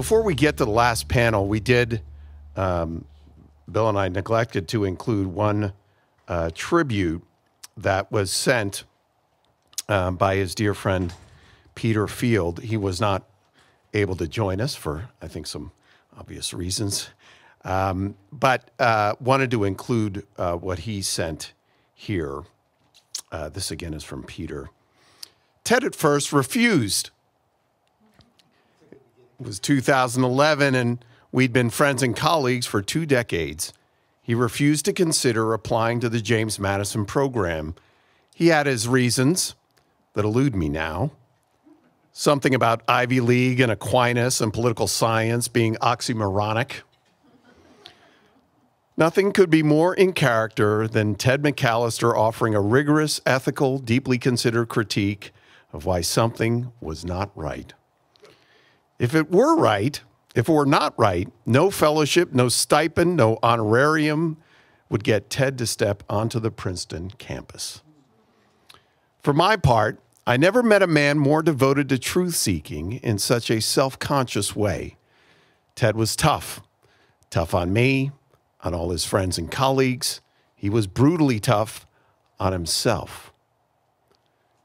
Before we get to the last panel, we did, um, Bill and I neglected to include one uh, tribute that was sent um, by his dear friend Peter Field. He was not able to join us for, I think, some obvious reasons, um, but uh, wanted to include uh, what he sent here. Uh, this again is from Peter. Ted at first refused. It was 2011, and we'd been friends and colleagues for two decades. He refused to consider applying to the James Madison program. He had his reasons that elude me now. Something about Ivy League and Aquinas and political science being oxymoronic. Nothing could be more in character than Ted McAllister offering a rigorous, ethical, deeply considered critique of why something was not right. If it were right, if it were not right, no fellowship, no stipend, no honorarium would get Ted to step onto the Princeton campus. For my part, I never met a man more devoted to truth seeking in such a self conscious way. Ted was tough, tough on me, on all his friends and colleagues. He was brutally tough on himself.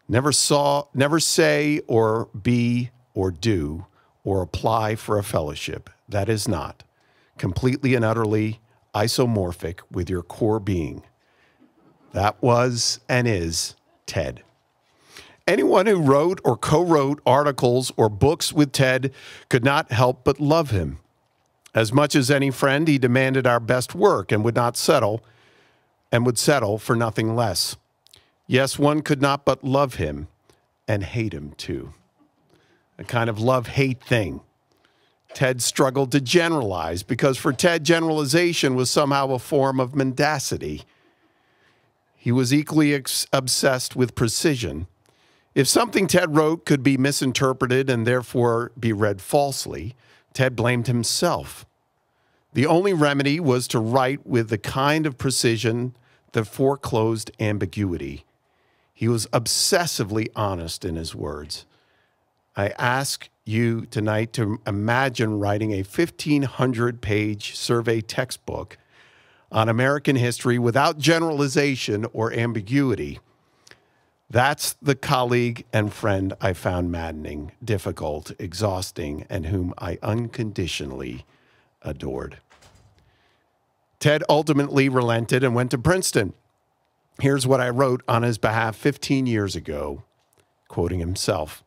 Never saw, never say or be or do or apply for a fellowship that is not completely and utterly isomorphic with your core being. That was and is Ted. Anyone who wrote or co wrote articles or books with Ted could not help but love him. As much as any friend, he demanded our best work and would not settle and would settle for nothing less. Yes, one could not but love him and hate him too. A kind of love hate thing. Ted struggled to generalize because for Ted, generalization was somehow a form of mendacity. He was equally ex- obsessed with precision if something Ted wrote could be misinterpreted and therefore be read falsely, Ted blamed himself. The only remedy was to write with the kind of precision that foreclosed ambiguity. He was obsessively honest in his words. I ask you tonight to imagine writing a 1,500 page survey textbook on American history without generalization or ambiguity. That's the colleague and friend I found maddening, difficult, exhausting, and whom I unconditionally adored. Ted ultimately relented and went to Princeton. Here's what I wrote on his behalf 15 years ago, quoting himself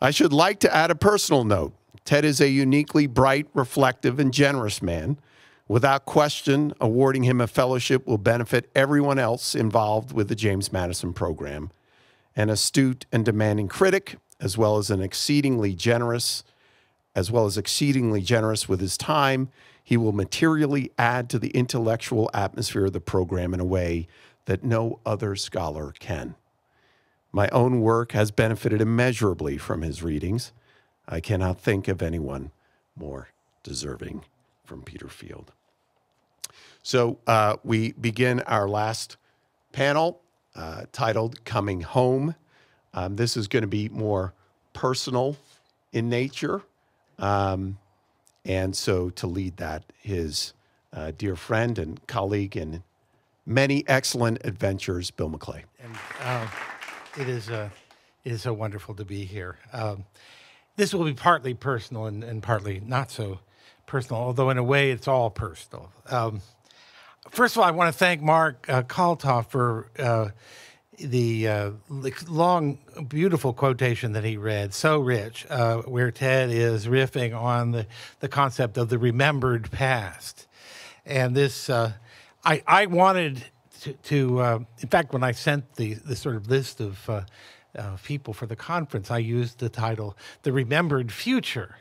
I should like to add a personal note. Ted is a uniquely bright, reflective, and generous man Without question, awarding him a fellowship will benefit everyone else involved with the James Madison program. An astute and demanding critic, as well as an exceedingly generous, as well as exceedingly generous with his time, he will materially add to the intellectual atmosphere of the program in a way that no other scholar can. My own work has benefited immeasurably from his readings. I cannot think of anyone more deserving from Peter Field. So uh, we begin our last panel uh, titled Coming Home. Um, this is going to be more personal in nature. Um, and so to lead that, his uh, dear friend and colleague in many excellent adventures, Bill McClay. And uh, it is uh, it is so wonderful to be here. Um, this will be partly personal and, and partly not so personal, although in a way it's all personal. Um, first of all, I want to thank Mark uh, Kalthoff for uh, the uh, long, beautiful quotation that he read, so rich, uh, where Ted is riffing on the, the concept of the remembered past. And this, uh, I, I wanted to, to uh, in fact, when I sent the, the sort of list of uh, people for the conference, I used the title The Remembered Future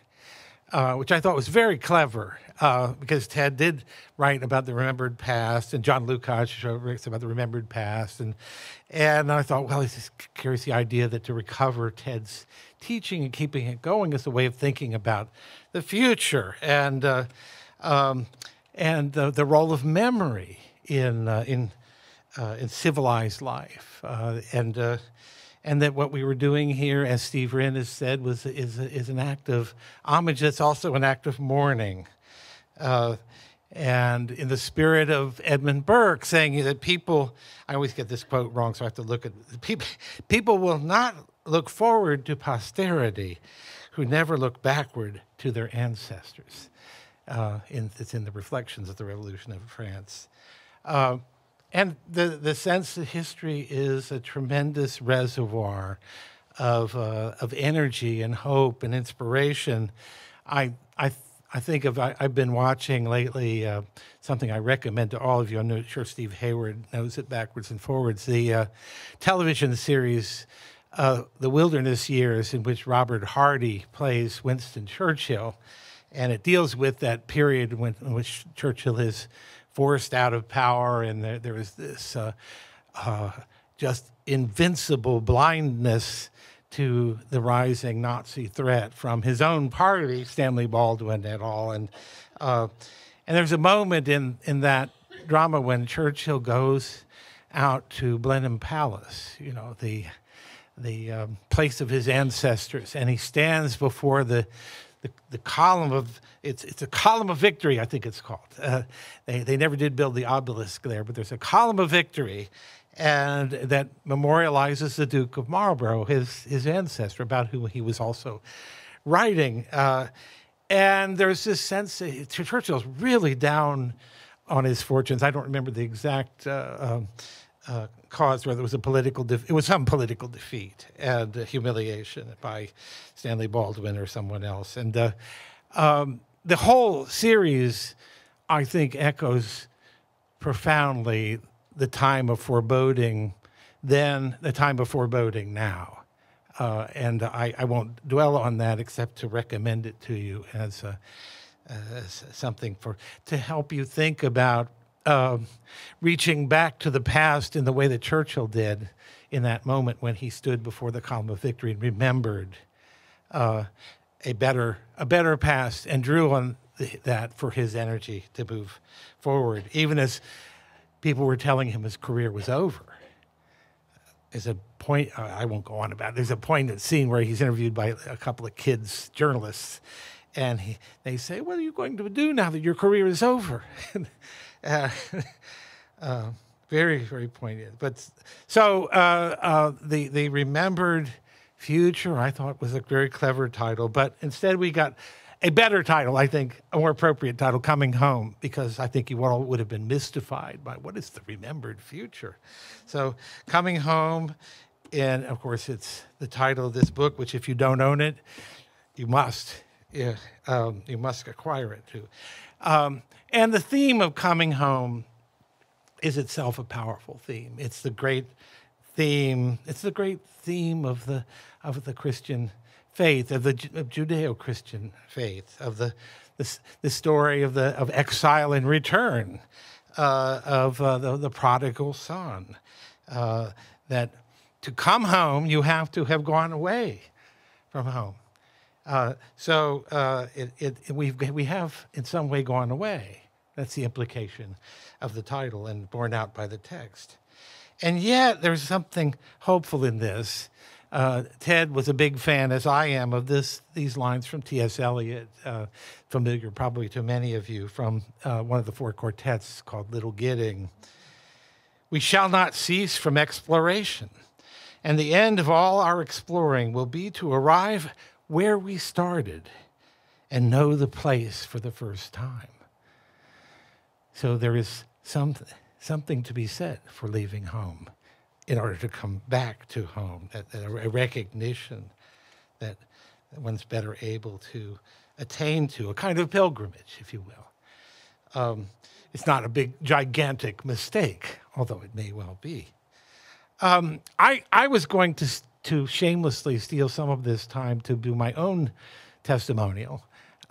uh, which I thought was very clever uh, because Ted did write about the remembered past, and John Lukács writes about the remembered past, and and I thought, well, this carries the idea that to recover Ted's teaching and keeping it going is a way of thinking about the future and uh, um, and the, the role of memory in uh, in uh, in civilized life, and and that what we were doing here, as Steve Wrinn has said, was is is an act of homage. That's also an act of mourning. Uh, and in the spirit of Edmund Burke saying that people, I always get this quote wrong, so I have to look at people. People will not look forward to posterity, who never look backward to their ancestors. Uh, in, it's in the reflections of the Revolution of France. And the, the sense that history is a tremendous reservoir of, uh, of energy and hope and inspiration. I, I, I think of, I, have been watching lately uh, something I recommend to all of you. I'm sure Steve Hayward knows it backwards and forwards. The uh, television series, uh, The Wilderness Years, in which Robert Hardy plays Winston Churchill. And it deals with that period when, in which Churchill is forced out of power, and there, there was this uh, uh, just invincible blindness to the rising Nazi threat from his own party, Stanley Baldwin et al. And uh, and there's a moment in in that drama when Churchill goes out to Blenheim Palace, you know the the um, place of his ancestors, and he stands before the the, the column of it's it's a column of victory I think it's called. Uh, they they never did build the obelisk there, but there's a column of victory, and that memorializes the Duke of Marlborough, his his ancestor, about whom he was also writing. Uh, and there's this sense that Churchill's really down on his fortunes. I don't remember the exact. Uh, um, uh, cause whether it was a political it was some political defeat and uh, humiliation by Stanley Baldwin or someone else. And uh, um, the whole series I think echoes profoundly the time of foreboding then the time of foreboding now. Uh, and I, I, won't dwell on that except to recommend it to you as, as something for to help you think about uh, reaching back to the past in the way that Churchill did in that moment when he stood before the column of victory and remembered uh, a better a better past and drew on the, that for his energy to move forward, even as people were telling him his career was over. There's a point uh, I won't go on about. It. There's a point in scene where he's interviewed by a couple of kids journalists, and he, they say, "What are you going to do now that your career is over?" Uh, uh, very, very poignant. But so uh, uh, the the remembered future, I thought was a very clever title, but instead we got a better title, I think, a more appropriate title, Coming Home, because I think you all would have been mystified by what is the remembered future. So, Coming Home, and of course, it's the title of this book, which if you don't own it, you must. Yeah, um, you must acquire it too. Um, and the theme of coming home is itself a powerful theme. It's the great theme. It's the great theme of the of the Christian faith, of the Judeo-Christian faith, of the the, the story of the of exile and return, uh, of uh, the, the prodigal son. Uh, that to come home, you have to have gone away from home. Uh, so uh, it, it, we've, we have in some way gone away. That's the implication of the title and borne out by the text. And yet, there's something hopeful in this. Uh, Ted was a big fan, as I am, of this these lines from T.S. Eliot, uh, familiar probably to many of you, from uh, one of the four quartets called Little Gidding. We shall not cease from exploration, and the end of all our exploring will be to arrive where we started and know the place for the first time. So there is some, something to be said for leaving home in order to come back to home, that, that a recognition that one's better able to attain to, a kind of pilgrimage, if you will. Um, it's not a big, gigantic mistake, although it may well be. Um, I, I was going to, to shamelessly steal some of this time to do my own testimonial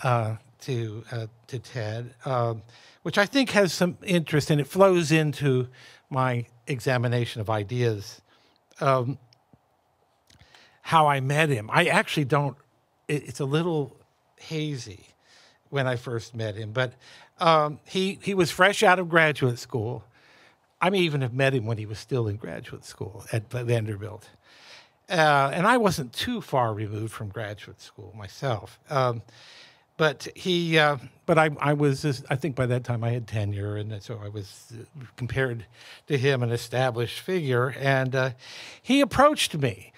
uh, to, uh, to Ted. Um, which I think has some interest and it flows into my examination of ideas. Um, how I met him. I actually don't, it, it's a little hazy when I first met him, but um, he, he was fresh out of graduate school. I may even have met him when he was still in graduate school at Vanderbilt. Uh, and I wasn't too far removed from graduate school myself. Um, but he, uh, but I, I was, I think by that time I had tenure, and so I was uh, compared to him an established figure. And uh, he approached me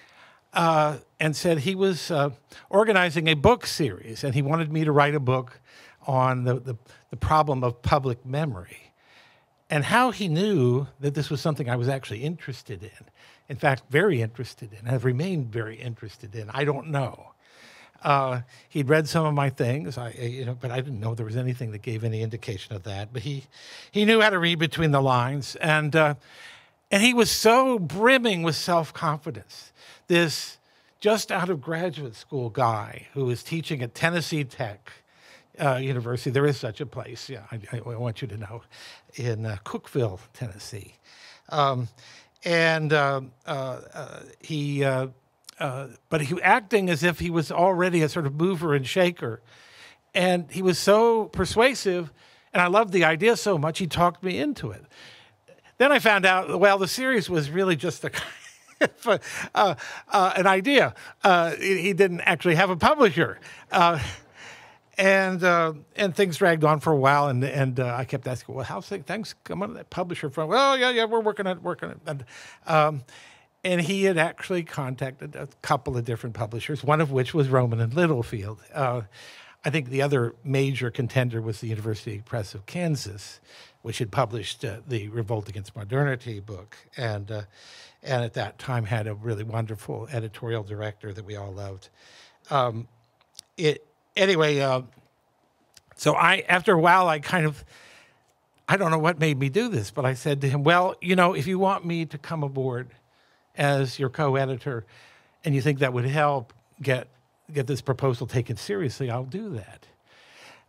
uh, and said he was uh, organizing a book series, and he wanted me to write a book on the, the, the problem of public memory and how he knew that this was something I was actually interested in. In fact, very interested in, have remained very interested in. I don't know. Uh, he'd read some of my things, I, you know, but I didn't know there was anything that gave any indication of that. But he, he knew how to read between the lines, and uh, and he was so brimming with self confidence. This just out of graduate school guy who was teaching at Tennessee Tech uh, University. There is such a place. Yeah, I, I want you to know, in uh, Cookeville, Tennessee, um, and uh, uh he uh, but he acting as if he was already a sort of mover and shaker. And he was so persuasive, and I loved the idea so much, he talked me into it. Then I found out, well, the series was really just a uh, uh, an idea. Uh, he didn't actually have a publisher. Uh, and uh, and things dragged on for a while, and and I kept asking, well, how's things come on that publisher from? Well, yeah, yeah, we're working on it, working on. And, um, and he had actually contacted a couple of different publishers, one of which was Rowman and Littlefield. Uh, I think the other major contender was the University Press of Kansas, which had published uh, the Revolt Against Modernity book, and uh, and at that time had a really wonderful editorial director that we all loved. Um, it anyway. Uh, so I, after a while, I kind of, I don't know what made me do this, but I said to him, "Well, you know, if you want me to come aboard." As your co-editor, and you think that would help get get this proposal taken seriously, I'll do that.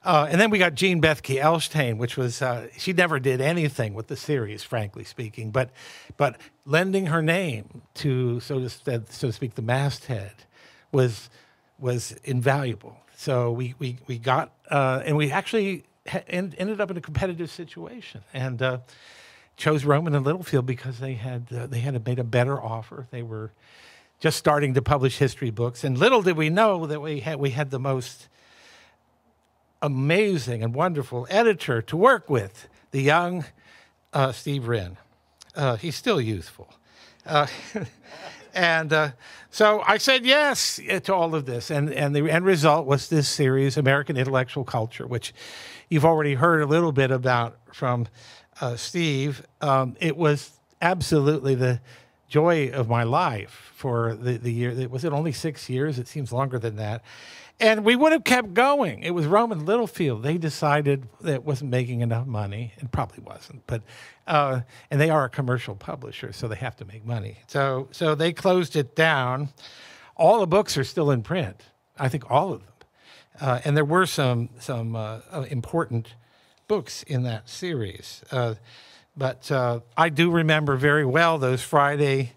Uh, and then we got Jean Bethke Elshtain, which was uh, she never did anything with the series, frankly speaking, but but lending her name to so to so to speak the masthead was was invaluable. So we we we got uh, and we actually ended up in a competitive situation and uh, chose Rowman and Littlefield because they had uh, they had made a better offer. They were just starting to publish history books, and little did we know that we had we had the most amazing and wonderful editor to work with, the young uh, Steve Wrinn. Uh, he's still youthful. Uh, and uh, so I said yes to all of this, and and the end result was this series, American Intellectual Culture, which you've already heard a little bit about from uh, Steve, um, it was absolutely the joy of my life for the, the year. Was it only six years? It seems longer than that. And we would have kept going. It was Rowman Littlefield. They decided that wasn't making enough money, It probably wasn't. But uh, and they are a commercial publisher, so they have to make money. So so they closed it down. All the books are still in print. I think all of them. Uh, and there were some some uh, uh important books in that series. Uh, but uh, I do remember very well those Friday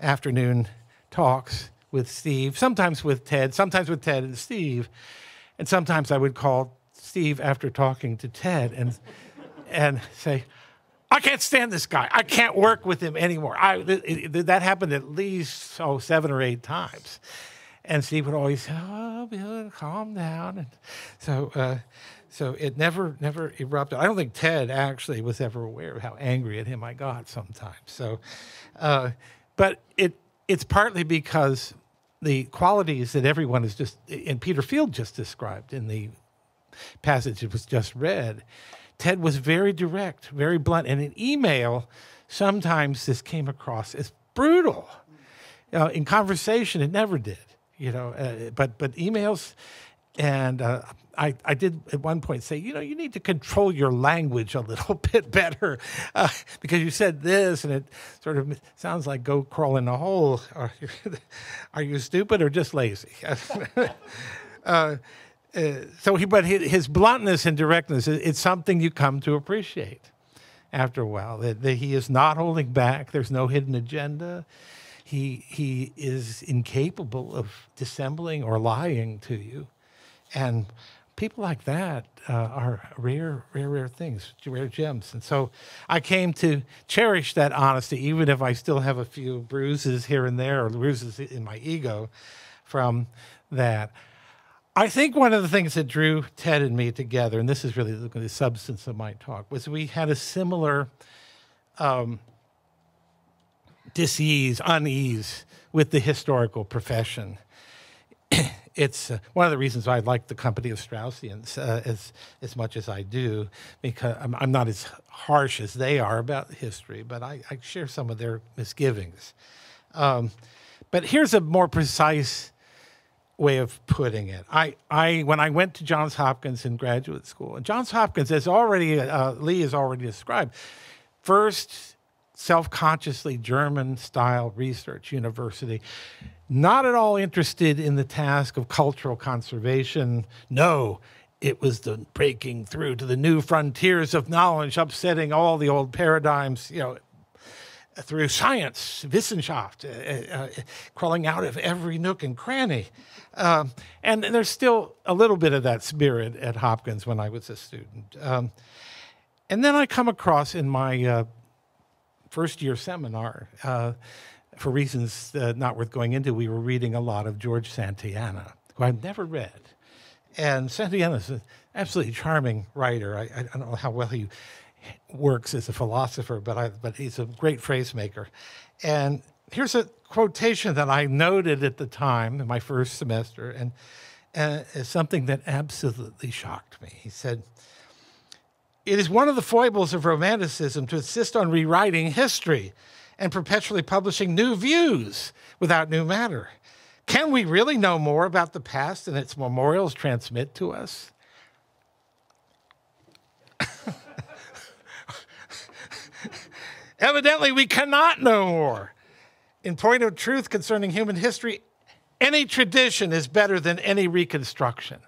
afternoon talks with Steve, sometimes with Ted, sometimes with Ted and Steve. And sometimes I would call Steve after talking to Ted and, and say, I can't stand this guy. I can't work with him anymore. I, that happened at least oh, seven or eight times. And Steve would always say, Oh, Bill, calm down. And so, uh, so it never never erupted. I don't think Ted actually was ever aware of how angry at him I got sometimes. So, uh, but it it's partly because the qualities that everyone is just and Peter Field just described in the passage it was just read. Ted was very direct, very blunt, and in email, sometimes this came across as brutal. You know, in conversation, it never did. You know, uh, but but emails and uh, I, I did at one point say, you know, you need to control your language a little bit better uh, because you said this and it sort of sounds like go crawl in a hole. Are you, are you stupid or just lazy? uh, uh, so he, but his, bluntness and directness, it's something you come to appreciate after a while. That, that he is not holding back. There's no hidden agenda. He, he is incapable of dissembling or lying to you and people like that uh, are rare, rare, rare things, rare gems. And so I came to cherish that honesty, even if I still have a few bruises here and there or bruises in my ego from that. I think one of the things that drew Ted and me together, and this is really the substance of my talk, was we had a similar um, disease, unease with the historical profession it's uh, one of the reasons I like the company of Straussians uh, as as much as I do, because I'm, I'm, not as harsh as they are about history, but I, I share some of their misgivings. Um, but here's a more precise way of putting it. I, I when I went to Johns Hopkins in graduate school, and Johns Hopkins, as already uh, Lee has already described, first self-consciously German-style research university not at all interested in the task of cultural conservation. No, it was the breaking through to the new frontiers of knowledge, upsetting all the old paradigms, you know, through science, Wissenschaft, uh, uh, crawling out of every nook and cranny. Um, and there's still a little bit of that spirit at Hopkins when I was a student. Um, and then I come across in my uh, first year seminar uh, for reasons uh, not worth going into, we were reading a lot of George Santayana, who I've never read. And Santayana is an absolutely charming writer. I, I, don't know how well he works as a philosopher, but, I, but he's a great phrase maker. And here's a quotation that I noted at the time in my first semester, and, and it's something that absolutely shocked me. He said, It is one of the foibles of Romanticism to insist on rewriting history and perpetually publishing new views without new matter. Can we really know more about the past than its memorials transmit to us? Evidently, we cannot know more. In point of truth concerning human history, any tradition is better than any reconstruction.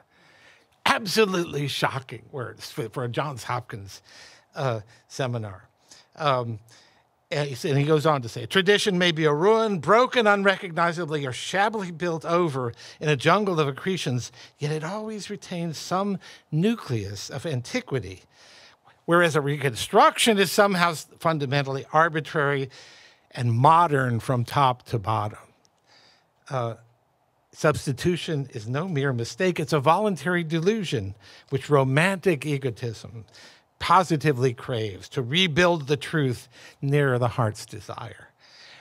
Absolutely shocking words for, for a Johns Hopkins uh, seminar. Um, and he goes on to say, tradition may be a ruin, broken unrecognizably, or shabbily built over in a jungle of accretions, yet it always retains some nucleus of antiquity. Whereas a reconstruction is somehow fundamentally arbitrary and modern from top to bottom. Uh, substitution is no mere mistake, it's a voluntary delusion, which romantic egotism positively craves to rebuild the truth nearer the heart's desire.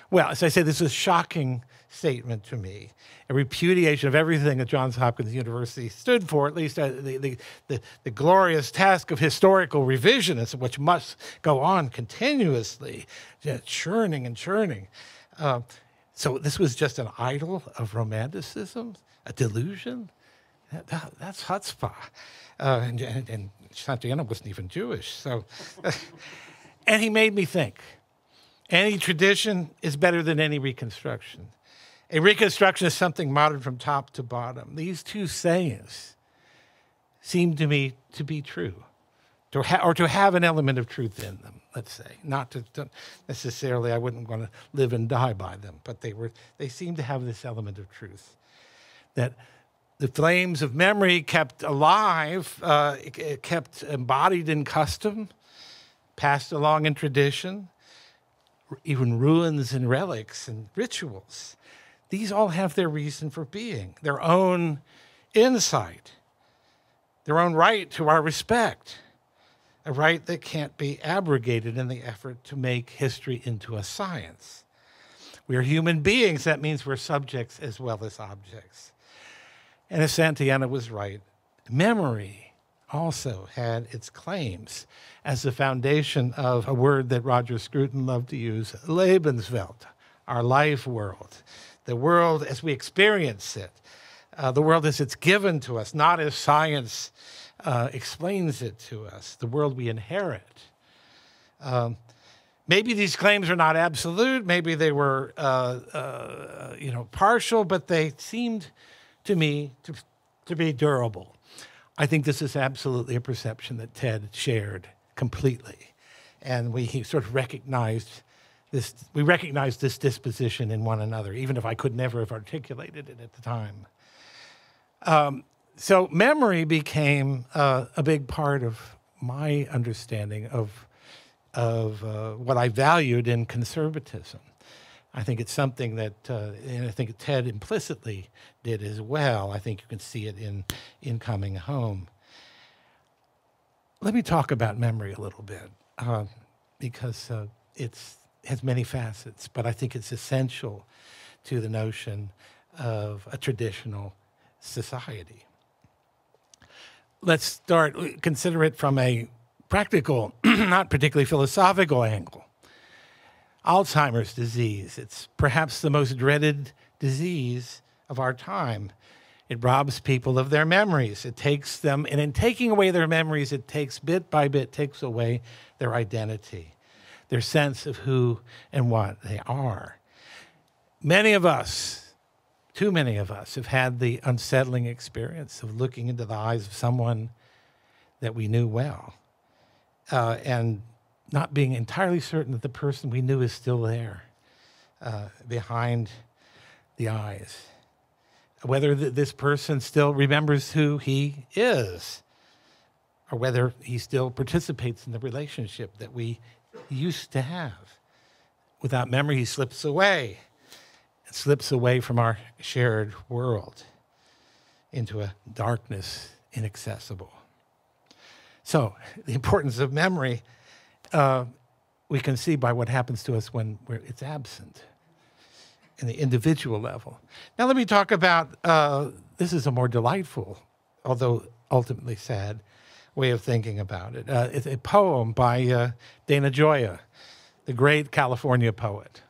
Well, as I say, this is a shocking statement to me, a repudiation of everything that Johns Hopkins University stood for, at least uh, the, the, the, the, glorious task of historical revisionism, which must go on continuously, churning and churning. Uh, so this was just an idol of romanticism, a delusion. That, that, that's chutzpah. Uh, and, and, and Santayana wasn't even Jewish. So, and he made me think. Any tradition is better than any reconstruction. A reconstruction is something modern from top to bottom. These two sayings seem to me to be true, to ha- or to have an element of truth in them. Let's say, not to, to necessarily. I wouldn't want to live and die by them, but they were. They seem to have this element of truth that the flames of memory kept alive, uh, kept embodied in custom, passed along in tradition, even ruins and relics and rituals. These all have their reason for being, their own insight, their own right to our respect, a right that can't be abrogated in the effort to make history into a science. We are human beings, that means we're subjects as well as objects. And if Santayana was right, memory also had its claims as the foundation of a word that Roger Scruton loved to use, Lebenswelt, our life world, the world as we experience it, uh, the world as it's given to us, not as science uh, explains it to us, the world we inherit. Um, maybe these claims are not absolute, maybe they were, uh, uh you know, partial, but they seemed to me to, to be durable. I think this is absolutely a perception that Ted shared completely. And we sort of recognized this, we recognized this disposition in one another, even if I could never have articulated it at the time. Um, so memory became uh, a big part of my understanding of of uh, what I valued in conservatism. I think it's something that, uh, and I think Ted implicitly did as well. I think you can see it in in Coming Home. Let me talk about memory a little bit uh, because uh, it's has many facets, but I think it's essential to the notion of a traditional society. Let's start consider it from a practical, not particularly philosophical angle. Alzheimer's disease, it's perhaps the most dreaded disease of our time. It robs people of their memories. It takes them, and in taking away their memories, it takes bit by bit, takes away their identity, their sense of who and what they are. Many of us, too many of us, have had the unsettling experience of looking into the eyes of someone that we knew well uh, and not being entirely certain that the person we knew is still there uh, behind the eyes. Whether th- this person still remembers who he is, or whether he still participates in the relationship that we used to have. Without memory, he slips away. Slips away from our shared world into a darkness inaccessible. So, the importance of memory uh, we can see by what happens to us when it's absent in the individual level. Now, let me talk about uh, this is a more delightful, although ultimately sad, way of thinking about it. Uh, it's a poem by uh, Dana Gioia, the great California poet.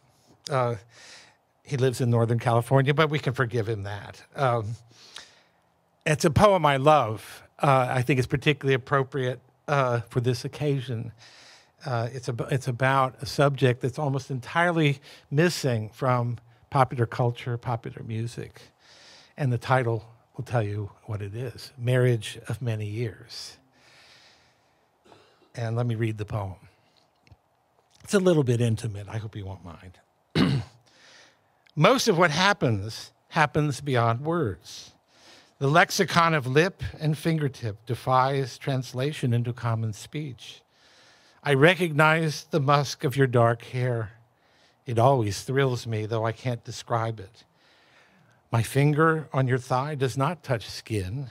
He lives in Northern California, but we can forgive him that. Um, it's a poem I love. Uh, I think it's particularly appropriate uh, for this occasion. Uh, it's, ab- it's about a subject that's almost entirely missing from popular culture, popular music. And the title will tell you what it is Marriage of Many Years. And let me read the poem. It's a little bit intimate. I hope you won't mind. Most of what happens happens beyond words. The lexicon of lip and fingertip defies translation into common speech. I recognize the musk of your dark hair. It always thrills me, though I can't describe it. My finger on your thigh does not touch skin,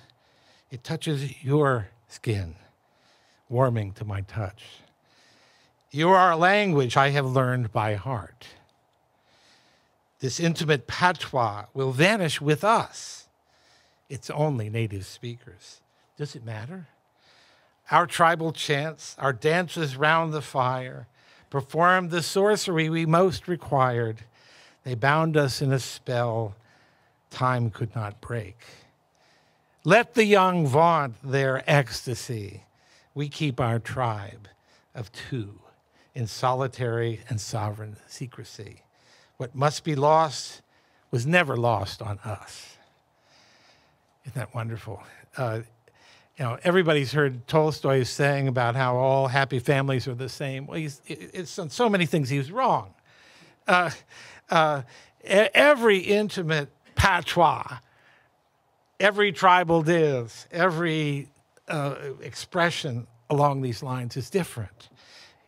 it touches your skin, warming to my touch. You are a language I have learned by heart. This intimate patois will vanish with us. It's only native speakers. Does it matter? our tribal chants, our dances round the fire, performed the sorcery we most required. They bound us in a spell time could not break. Let the young vaunt their ecstasy. We keep our tribe of two in solitary and sovereign secrecy. What must be lost was never lost on us. Isn't that wonderful? Uh, you know, everybody's heard Tolstoy saying about how all happy families are the same. Well, he's, it's on so many things he was wrong. Uh, uh, every intimate patois, every tribal dance, every uh, expression along these lines is different.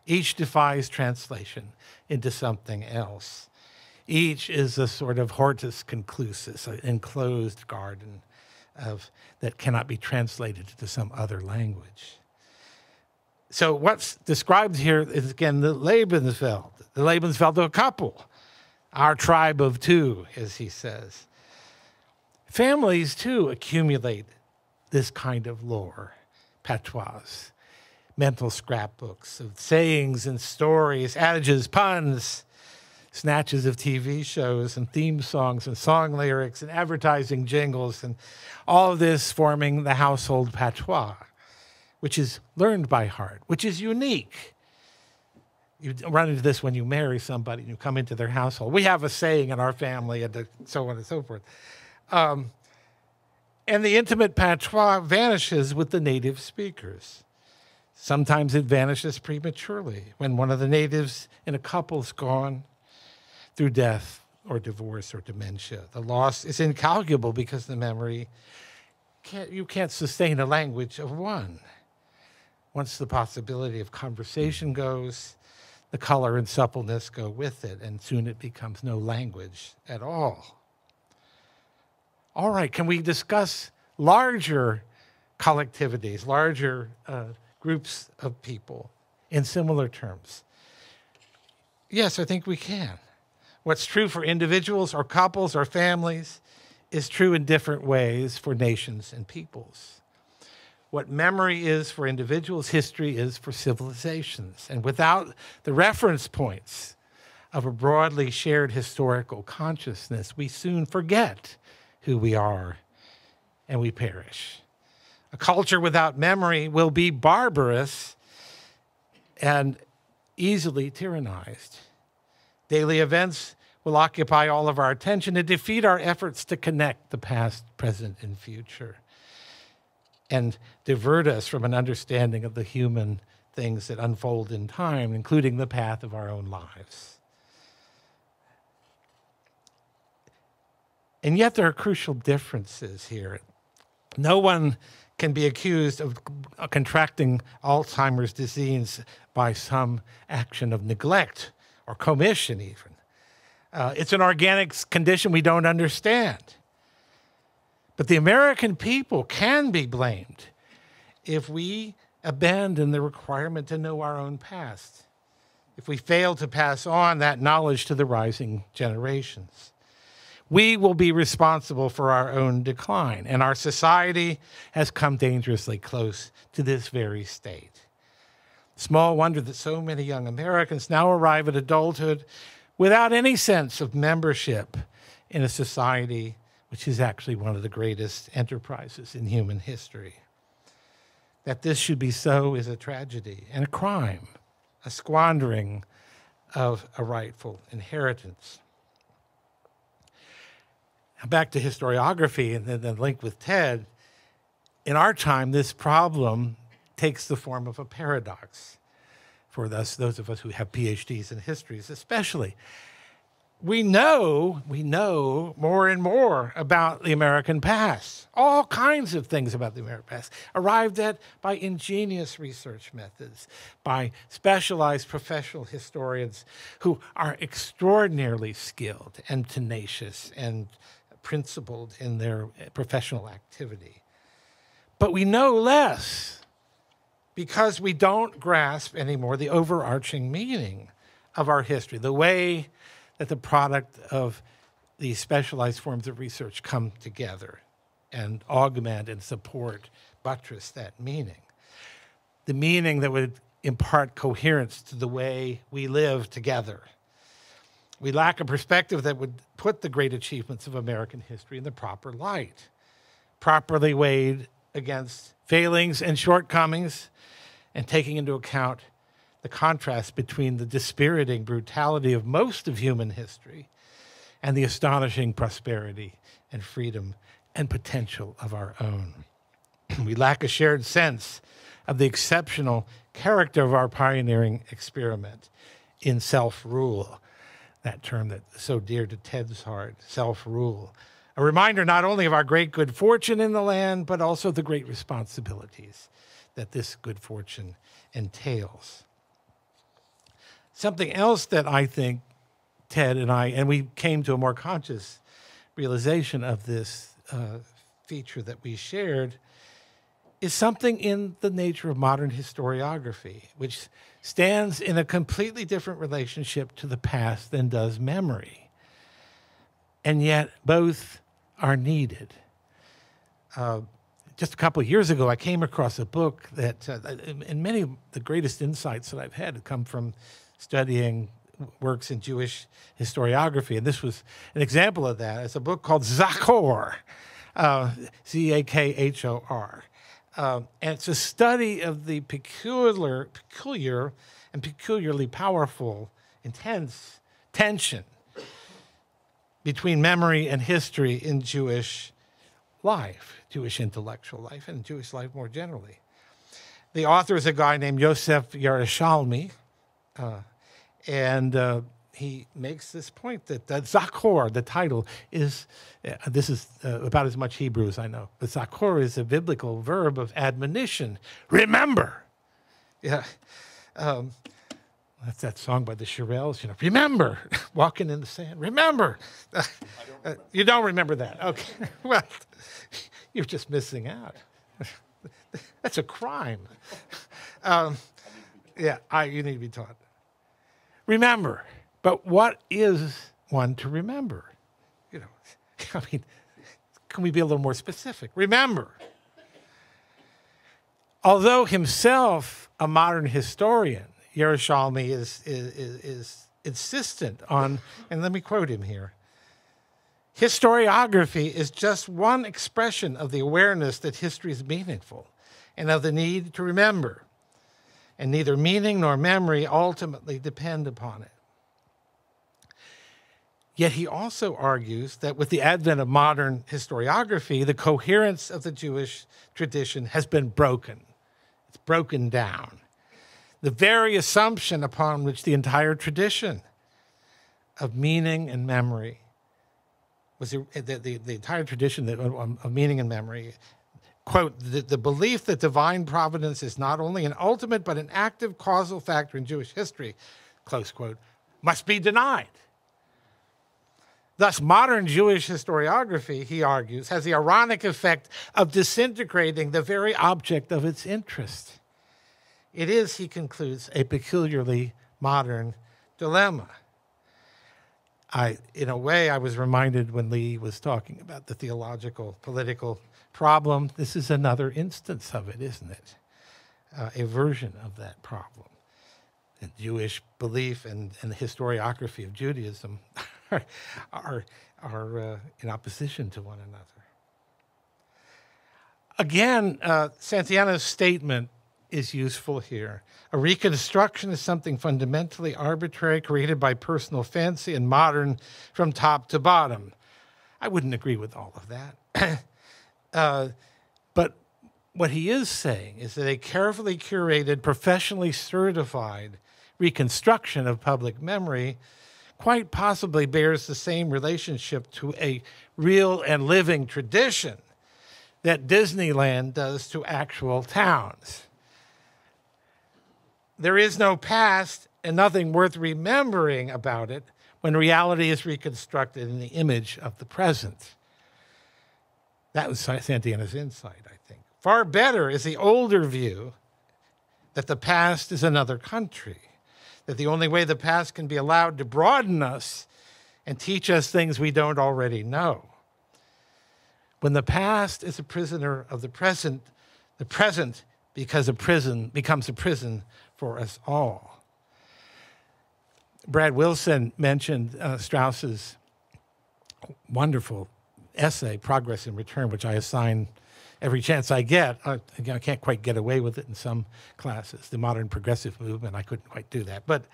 Each defies translation into something else. Each is a sort of hortus conclusus, an enclosed garden of, that cannot be translated into some other language. So what's described here is again the Lebenswelt, the Lebenswelt of a couple, our tribe of two, as he says. Families too accumulate this kind of lore, patois, mental scrapbooks of sayings and stories, adages, puns, snatches of TV shows and theme songs and song lyrics and advertising jingles and all of this forming the household patois, which is learned by heart, which is unique. You run into this when you marry somebody and you come into their household. We have a saying in our family and so on and so forth. Um, and the intimate patois vanishes with the native speakers. Sometimes it vanishes prematurely when one of the natives in a couple's gone through death or divorce or dementia. The loss is incalculable because the memory can't, you can't sustain a language of one. Once the possibility of conversation goes, the color and suppleness go with it, and soon it becomes no language at all. All right, can we discuss larger collectivities, larger uh, groups of people in similar terms? Yes, I think we can. What's true for individuals or couples or families is true in different ways for nations and peoples. What memory is for individuals, history is for civilizations. And without the reference points of a broadly shared historical consciousness, we soon forget who we are and we perish. A culture without memory will be barbarous and easily tyrannized. Daily events will occupy all of our attention and defeat our efforts to connect the past, present, and future and divert us from an understanding of the human things that unfold in time, including the path of our own lives. And yet, there are crucial differences here. No one can be accused of contracting Alzheimer's disease by some action of neglect or commission, even. Uh, it's an organic condition we don't understand. But the American people can be blamed if we abandon the requirement to know our own past, if we fail to pass on that knowledge to the rising generations. We will be responsible for our own decline, and our society has come dangerously close to this very state. Small wonder that so many young Americans now arrive at adulthood without any sense of membership in a society which is actually one of the greatest enterprises in human history. That this should be so is a tragedy and a crime, a squandering of a rightful inheritance. Back to historiography and then the link with Ted. In our time, this problem takes the form of a paradox for us, those of us who have PhDs in histories, especially we know, we know more and more about the American past. All kinds of things about the American past, arrived at by ingenious research methods, by specialized professional historians who are extraordinarily skilled and tenacious and principled in their professional activity. But we know less because we don't grasp anymore the overarching meaning of our history, the way that the product of these specialized forms of research come together and augment and support, buttress that meaning. The meaning that would impart coherence to the way we live together. We lack a perspective that would put the great achievements of American history in the proper light, properly weighed against failings and shortcomings, and taking into account the contrast between the dispiriting brutality of most of human history and the astonishing prosperity and freedom and potential of our own. we lack a shared sense of the exceptional character of our pioneering experiment in self rule, that term that's so dear to Ted's heart, self rule. A reminder not only of our great good fortune in the land, but also the great responsibilities that this good fortune entails. Something else that I think Ted and I, and we came to a more conscious realization of this uh, feature that we shared, is something in the nature of modern historiography, which stands in a completely different relationship to the past than does memory. And yet, both are needed. Uh, just a couple of years ago, I came across a book that, uh, and many of the greatest insights that I've had come from studying works in Jewish historiography, and this was an example of that. It's a book called Zakhor, uh, Z A K H O R. Um, and it's a study of the peculiar, peculiar and peculiarly powerful, intense tension between memory and history in Jewish life, Jewish intellectual life, and Jewish life more generally. The author is a guy named Yosef Yerushalmi, uh, and uh, he makes this point that the Zachor, the title, is uh, this is uh, about as much Hebrew as I know. But Zachor is a biblical verb of admonition. Remember. Yeah. Um, that's that song by the Shirelles, you know. Remember, walking in the sand. Remember. Uh, don't you don't remember that. Okay. well, you're just missing out. That's a crime. Um, yeah, I, you need to be taught. Remember. But what is one to remember? You know, I mean, can we be a little more specific? Remember. Although himself a modern historian, Yerushalmi is, is, is, is insistent on, and let me quote him here historiography is just one expression of the awareness that history is meaningful and of the need to remember. And neither meaning nor memory ultimately depend upon it. Yet he also argues that with the advent of modern historiography, the coherence of the Jewish tradition has been broken. It's broken down. The very assumption upon which the entire tradition of meaning and memory was the, the, the, entire tradition of meaning and memory quote, the, the, belief that divine providence is not only an ultimate but an active causal factor in Jewish history, close quote, must be denied. Thus, modern Jewish historiography, he argues, has the ironic effect of disintegrating the very object of its interest. It is, he concludes, a peculiarly modern dilemma. I, in a way, I was reminded when Lee was talking about the theological, political problem. This is another instance of it, isn't it? Uh, a version of that problem. The Jewish belief and, and the historiography of Judaism are, are, are uh, in opposition to one another. Again, uh, Santayana's statement is useful here. A reconstruction is something fundamentally arbitrary, created by personal fancy and modern from top to bottom. I wouldn't agree with all of that. uh, but what he is saying is that a carefully curated, professionally certified reconstruction of public memory quite possibly bears the same relationship to a real and living tradition that Disneyland does to actual towns. There is no past and nothing worth remembering about it when reality is reconstructed in the image of the present. That was Santayana's insight, I think. Far better is the older view that the past is another country, that the only way the past can be allowed to broaden us and teach us things we don't already know. When the past is a prisoner of the present, the present because a prison becomes a prison for us all. Brad Wilson mentioned uh, Strauss's wonderful essay, Progress in Return, which I assign every chance I get. I, I, can't quite get away with it in some classes. The modern progressive movement, I couldn't quite do that. But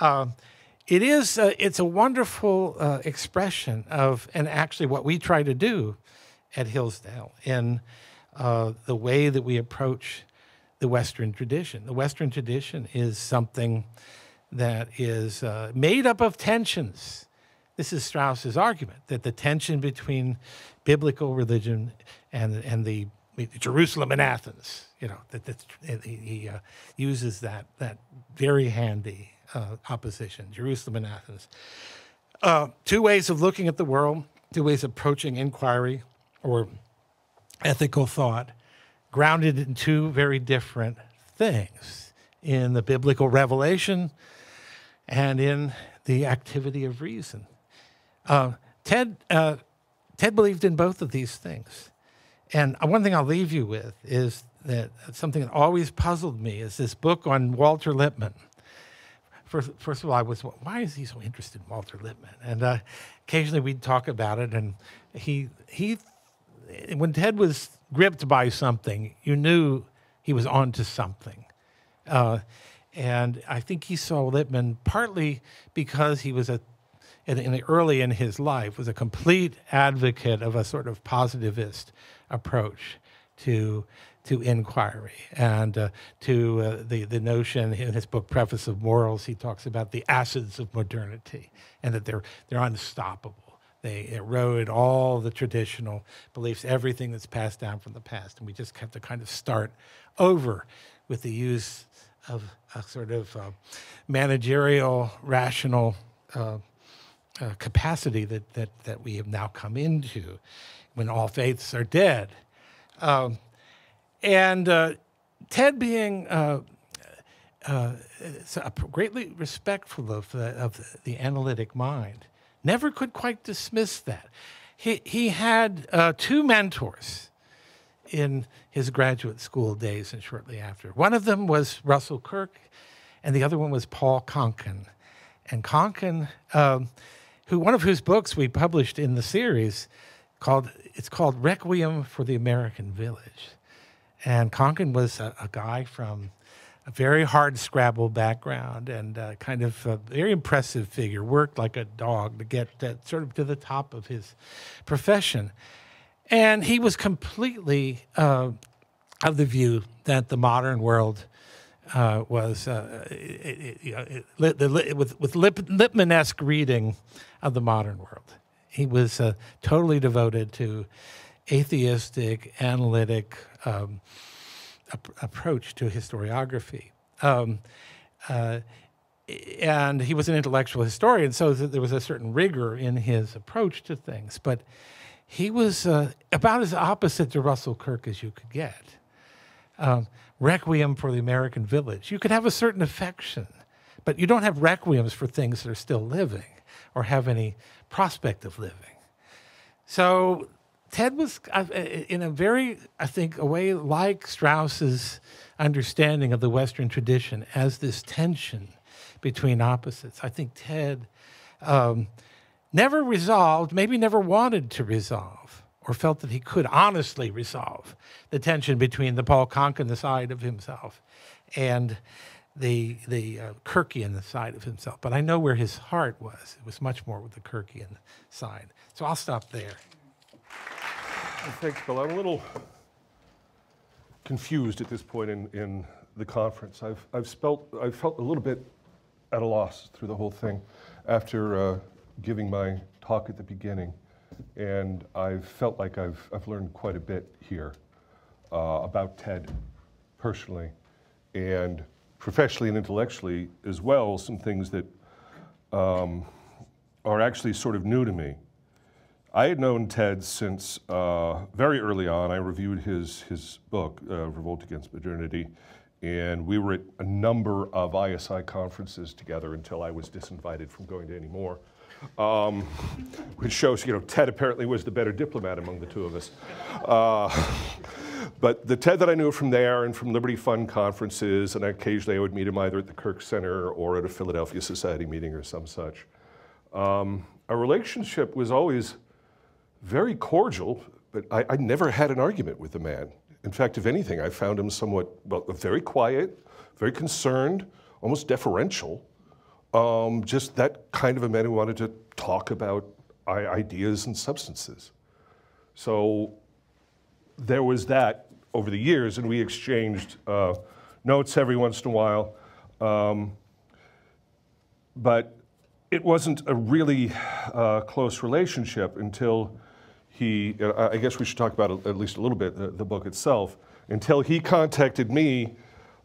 um, it is, uh, it's a wonderful uh, expression of, and actually what we try to do at Hillsdale in uh, the way that we approach the Western tradition. The Western tradition is something that is uh, made up of tensions. This is Strauss's argument that the tension between biblical religion and, and the Jerusalem and Athens, you know, that, he uh, uses that, that very handy uh, opposition, Jerusalem and Athens. Uh, two ways of looking at the world, two ways of approaching inquiry or ethical thought grounded in two very different things in the biblical revelation and in the activity of reason. Uh, Ted, uh, Ted believed in both of these things. And one thing I'll leave you with is that something that always puzzled me is this book on Walter Lippmann. First, first of all, I was, why is he so interested in Walter Lippmann? And uh, occasionally we'd talk about it, and he, he, when Ted was gripped by something, you knew he was onto something. Uh, and I think he saw Lippmann partly because he was a, in, in early in his life, was a complete advocate of a sort of positivist approach to to inquiry and uh, to uh, the, the notion in his book Preface of Morals, he talks about the acids of modernity and that they're, they're unstoppable. They erode all the traditional beliefs, everything that's passed down from the past. And we just have to kind of start over with the use of a sort of uh, managerial, rational uh, uh, capacity that, that, that we have now come into when all faiths are dead. Um, and uh, Ted being uh, uh, greatly respectful of the, of the analytic mind, never could quite dismiss that. He, he had uh, two mentors in his graduate school days and shortly after. One of them was Russell Kirk, and the other one was Paul Conkin. And Conkin, um, who one of whose books we published in the series, called it's called Requiem for the American Village. And Conkin was a, a guy from a very hard Scrabble background and uh, kind of a very impressive figure, worked like a dog to get to, sort of to the top of his profession. And he was completely uh, of the view that the modern world uh, was uh, it, it, it, with, with Lip, Lippmann-esque reading of the modern world. He was uh, totally devoted to atheistic, analytic um, ap- approach to historiography. Um, uh, and he was an intellectual historian, so there was a certain rigor in his approach to things. But he was uh, about as opposite to Russell Kirk as you could get. Um, requiem for the American village. You could have a certain affection, but you don't have requiems for things that are still living or have any prospect of living. So Ted was, uh, in a very, I think, a way like Strauss's understanding of the Western tradition as this tension between opposites. I think Ted um, never resolved, maybe never wanted to resolve, or felt that he could honestly resolve the tension between the Paul Conkin side of himself and the the uh, Kirkian side of himself. But I know where his heart was. It was much more with the Kirkian side. So I'll stop there. Thanks, Bill. I'm a little confused at this point in, in the conference. I've, I've, spelt, I've felt a little bit at a loss through the whole thing after uh, giving my talk at the beginning. And I've felt like I've, I've learned quite a bit here uh, about TED personally and professionally and intellectually as well, some things that um, are actually sort of new to me. I had known Ted since uh, very early on. I reviewed his, his book, uh, Revolt Against Modernity, and we were at a number of ISI conferences together until I was disinvited from going to any more. Um, which shows, you know, Ted apparently was the better diplomat among the two of us. Uh, but the Ted that I knew from there and from Liberty Fund conferences, and occasionally I would meet him either at the Kirk Center or at a Philadelphia Society meeting or some such. Um, our relationship was always very cordial, but I, I, never had an argument with the man. In fact, if anything, I found him somewhat, well, very quiet, very concerned, almost deferential. Um, just that kind of a man who wanted to talk about ideas and substances. So there was that over the years, and we exchanged uh, notes every once in a while. Um, but it wasn't a really uh, close relationship until he, I guess we should talk about at least a little bit the, book itself, until he contacted me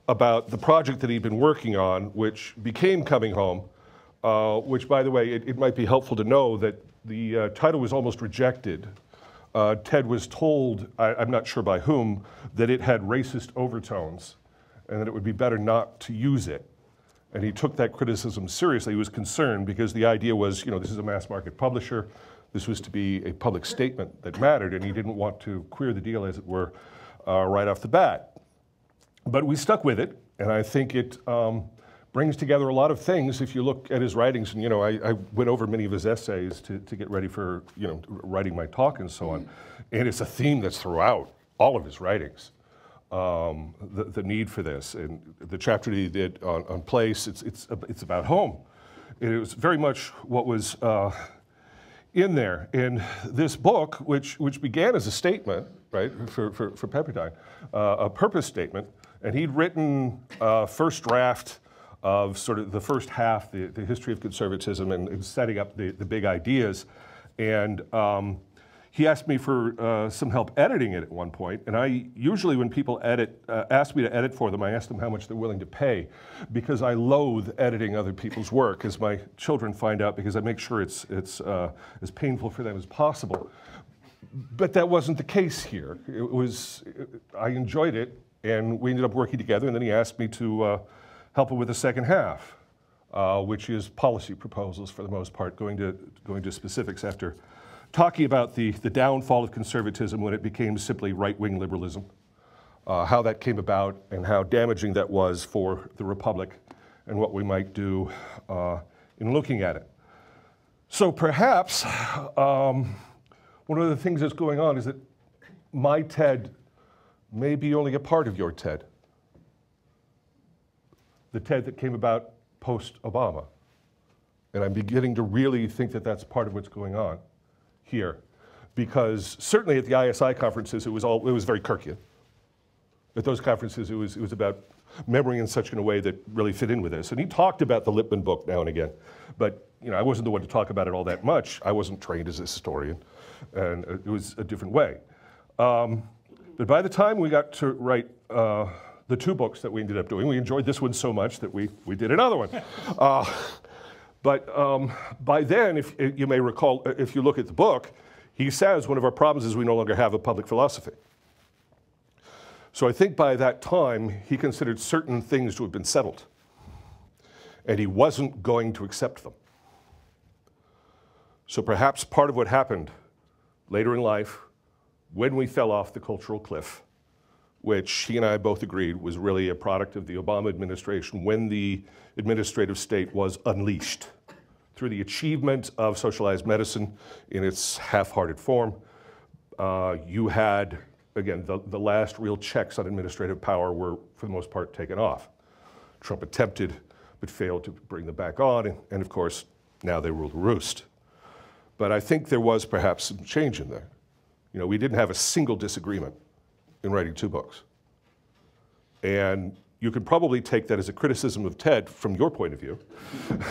about the project that he'd been working on, which became Coming Home, uh, which, by the way, it, it, might be helpful to know that the uh, title was almost rejected. Uh, Ted was told, I, I'm not sure by whom, that it had racist overtones and that it would be better not to use it. And he took that criticism seriously. He was concerned because the idea was, you know, this is a mass market publisher. This was to be a public statement that mattered, and he didn't want to queer the deal, as it were, uh, right off the bat. But we stuck with it, and I think it um, brings together a lot of things. If you look at his writings, and you know, I, I, went over many of his essays to, to get ready for you know writing my talk and so on, and it's a theme that's throughout all of his writings. Um, the, the, need for this, and the chapter that he did on, on place, it's, it's, it's about home. It was very much what was uh, in there. In this book, which, which began as a statement, right, for, for, for Pepperdine, uh, a purpose statement, and he'd written a first draft of sort of the first half, the, the history of conservatism, and setting up the, the big ideas. And um, he asked me for uh, some help editing it at one point, and I usually, when people edit, uh, ask me to edit for them, I ask them how much they're willing to pay, because I loathe editing other people's work, as my children find out, because I make sure it's it's uh, as painful for them as possible. But that wasn't the case here. It was I enjoyed it, and we ended up working together. And then he asked me to uh, help him with the second half, uh, which is policy proposals for the most part, going to going to specifics after talking about the, the downfall of conservatism when it became simply right wing liberalism, uh, how that came about, and how damaging that was for the Republic, and what we might do uh, in looking at it. So perhaps um, one of the things that's going on is that my TED may be only a part of your TED. The TED that came about post Obama. And I'm beginning to really think that that's part of what's going on here because certainly at the ISI conferences, it was, all, it was very Kirkian. At those conferences, it was, it was about memory in such in a way that really fit in with this. And he talked about the Lippmann book now and again, but you know, I wasn't the one to talk about it all that much. I wasn't trained as a historian, and it was a different way. Um, but by the time we got to write uh, the two books that we ended up doing, we enjoyed this one so much that we, we did another one. Uh, but um, by then, if, you may recall, if you look at the book, he says one of our problems is we no longer have a public philosophy. So I think by that time, he considered certain things to have been settled, and he wasn't going to accept them. So perhaps part of what happened later in life, when we fell off the cultural cliff, which he and I both agreed was really a product of the Obama administration when the administrative state was unleashed through the achievement of socialized medicine in its half-hearted form. Uh, you had, again, the, the last real checks on administrative power were, for the most part, taken off. Trump attempted, but failed to bring them back on, and, and of course, now they rule the roost. But I think there was perhaps some change in there. You know, we didn't have a single disagreement in writing two books. And you could probably take that as a criticism of Ted from your point of view.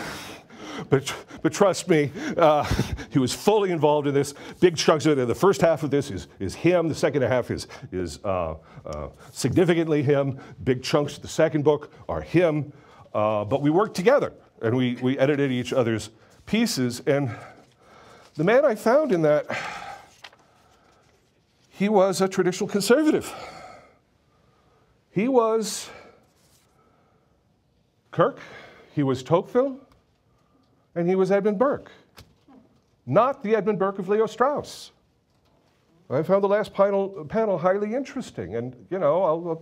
but, but trust me, uh, he was fully involved in this. Big chunks of it. The first half of this is, is him. The second half is, is uh, uh, significantly him. Big chunks of the second book are him. Uh, but we worked together and we, we edited each other's pieces. And the man I found in that, he was a traditional conservative. He was Kirk, he was Tocqueville, and he was Edmund Burke. Not the Edmund Burke of Leo Strauss. I found the last panel, panel highly interesting, and you know, I'll,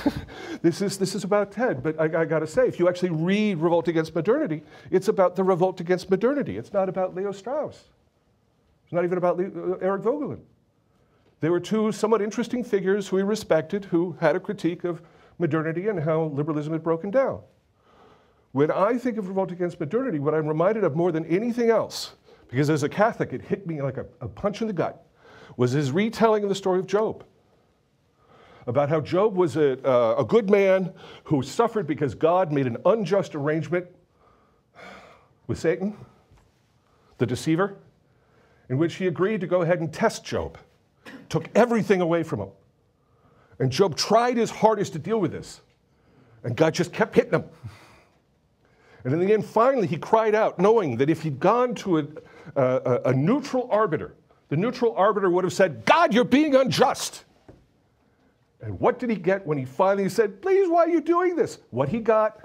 this is this is about Ted. But I, I got to say, if you actually read Revolt Against Modernity, it's about the revolt against modernity. It's not about Leo Strauss. It's not even about uh, Eric Voegelin. They were two somewhat interesting figures who we respected, who had a critique of modernity and how liberalism had broken down. When I think of revolt against modernity, what I'm reminded of more than anything else, because as a Catholic it hit me like a, a punch in the gut, was his retelling of the story of Job. About how Job was a, uh, a good man who suffered because God made an unjust arrangement with Satan, the deceiver, in which he agreed to go ahead and test Job, took everything away from him. And Job tried his hardest to deal with this, and God just kept hitting him. And in the end, finally, he cried out, knowing that if he'd gone to a, a, a neutral arbiter, the neutral arbiter would have said, God, you're being unjust. And what did he get when he finally said, Please, why are you doing this? What he got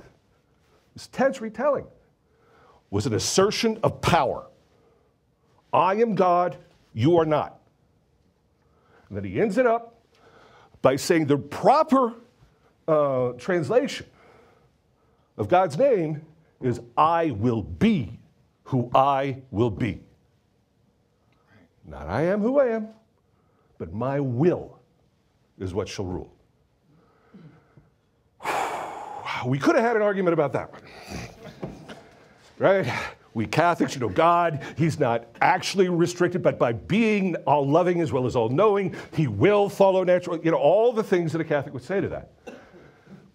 was Ted's retelling, was an assertion of power. I am God, you are not. And then he ends it up by saying the proper uh, translation of God's name is I will be who I will be. Not I am who I am, but my will is what shall rule. We could have had an argument about that one. right? We Catholics, you know, God, He's not actually restricted, but by being all loving as well as all knowing, He will follow natural, you know, all the things that a Catholic would say to that.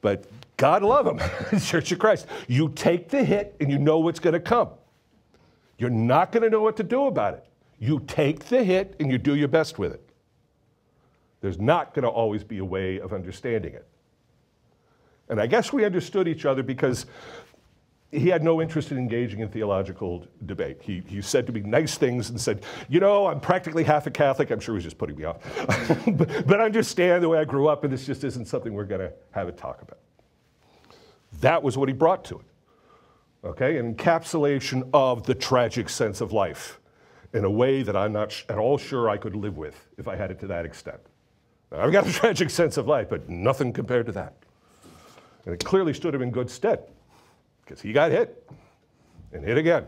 But God love Him, Church of Christ. You take the hit and you know what's going to come. You're not going to know what to do about it. You take the hit and you do your best with it. There's not going to always be a way of understanding it. And I guess we understood each other because he had no interest in engaging in theological debate. He, he said to me nice things and said, You know, I'm practically half a Catholic. I'm sure he was just putting me off. but, but understand the way I grew up, and this just isn't something we're going to have a talk about. That was what he brought to it. Okay? An encapsulation of the tragic sense of life in a way that I'm not at all sure I could live with if I had it to that extent. I've got a tragic sense of life, but nothing compared to that. And it clearly stood him in good stead because he got hit and hit again,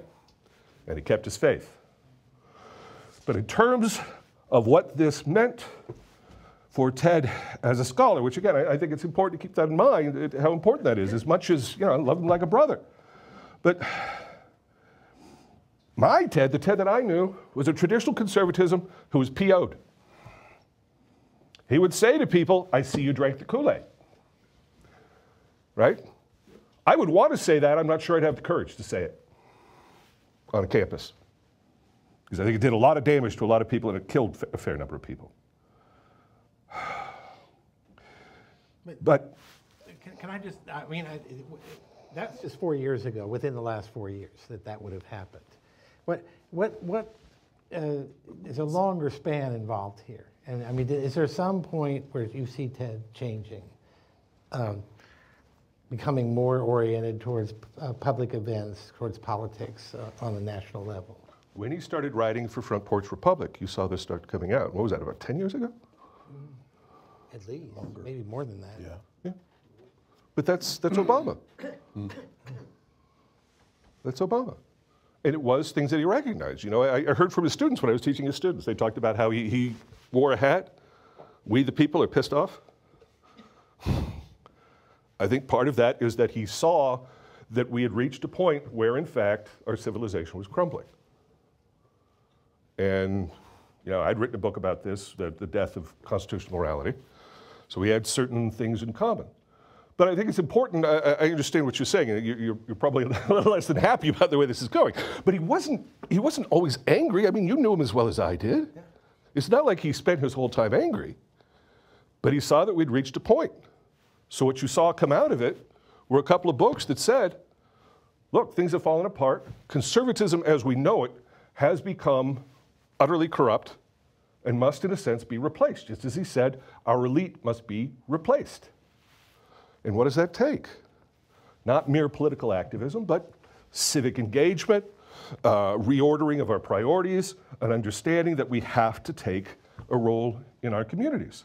and he kept his faith. But in terms of what this meant for Ted as a scholar, which again, I, I think it's important to keep that in mind, it, how important that is, as much as, you know, I love him like a brother. But my Ted, the Ted that I knew, was a traditional conservatism who was PO'd. He would say to people, I see you drank the Kool Aid. Right? I would want to say that. I'm not sure I'd have the courage to say it on a campus. Because I think it did a lot of damage to a lot of people and it killed a fair number of people. But Can, can I just, I mean, I, that's just four years ago, within the last four years, that that would have happened. What, what, what uh, is a longer span involved here? And I mean, is there some point where you see Ted changing, um, becoming more oriented towards uh, public events, towards politics uh, on the national level? when he started writing for Front Porch Republic, you saw this start coming out. What was that, about 10 years ago? At least, maybe more than that. Yeah. But that's, that's Obama. That's Obama. And it was things that he recognized. You know, I, I heard from his students when I was teaching his students, they talked about how he, he wore a hat. We, the people, are pissed off. I think part of that is that he saw that we had reached a point where, in fact, our civilization was crumbling. And, you know, I'd written a book about this, the, the death of constitutional morality. So we had certain things in common. But I think it's important, I, I understand what you're saying, you're, you're, you're probably a little less than happy about the way this is going. But he wasn't, he wasn't always angry. I mean, you knew him as well as I did. It's not like he spent his whole time angry. But he saw that we'd reached a point. So what you saw come out of it were a couple of books that said, look, things have fallen apart. Conservatism as we know it has become utterly corrupt and must, in a sense, be replaced. Just as he said, our elite must be replaced. And what does that take? Not mere political activism, but civic engagement, uh, reordering of our priorities, an understanding that we have to take a role in our communities.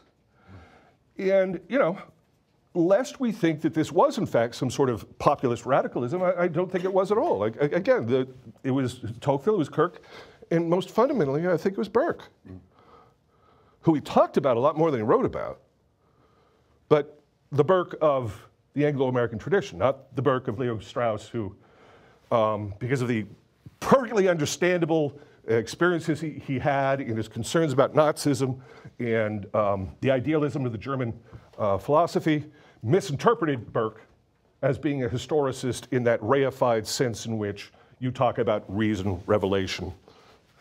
And, you know, lest we think that this was, in fact, some sort of populist radicalism, I, I don't think it was at all. Like, again, the, it was Tocqueville, it was Kirk, and most fundamentally, I think it was Burke, who he talked about a lot more than he wrote about. But the Burke of the Anglo American tradition, not the Burke of Leo Strauss, who, um, because of the perfectly understandable experiences he, he had and his concerns about Nazism and um, the idealism of the German uh, philosophy, misinterpreted Burke as being a historicist in that reified sense in which you talk about reason, revelation.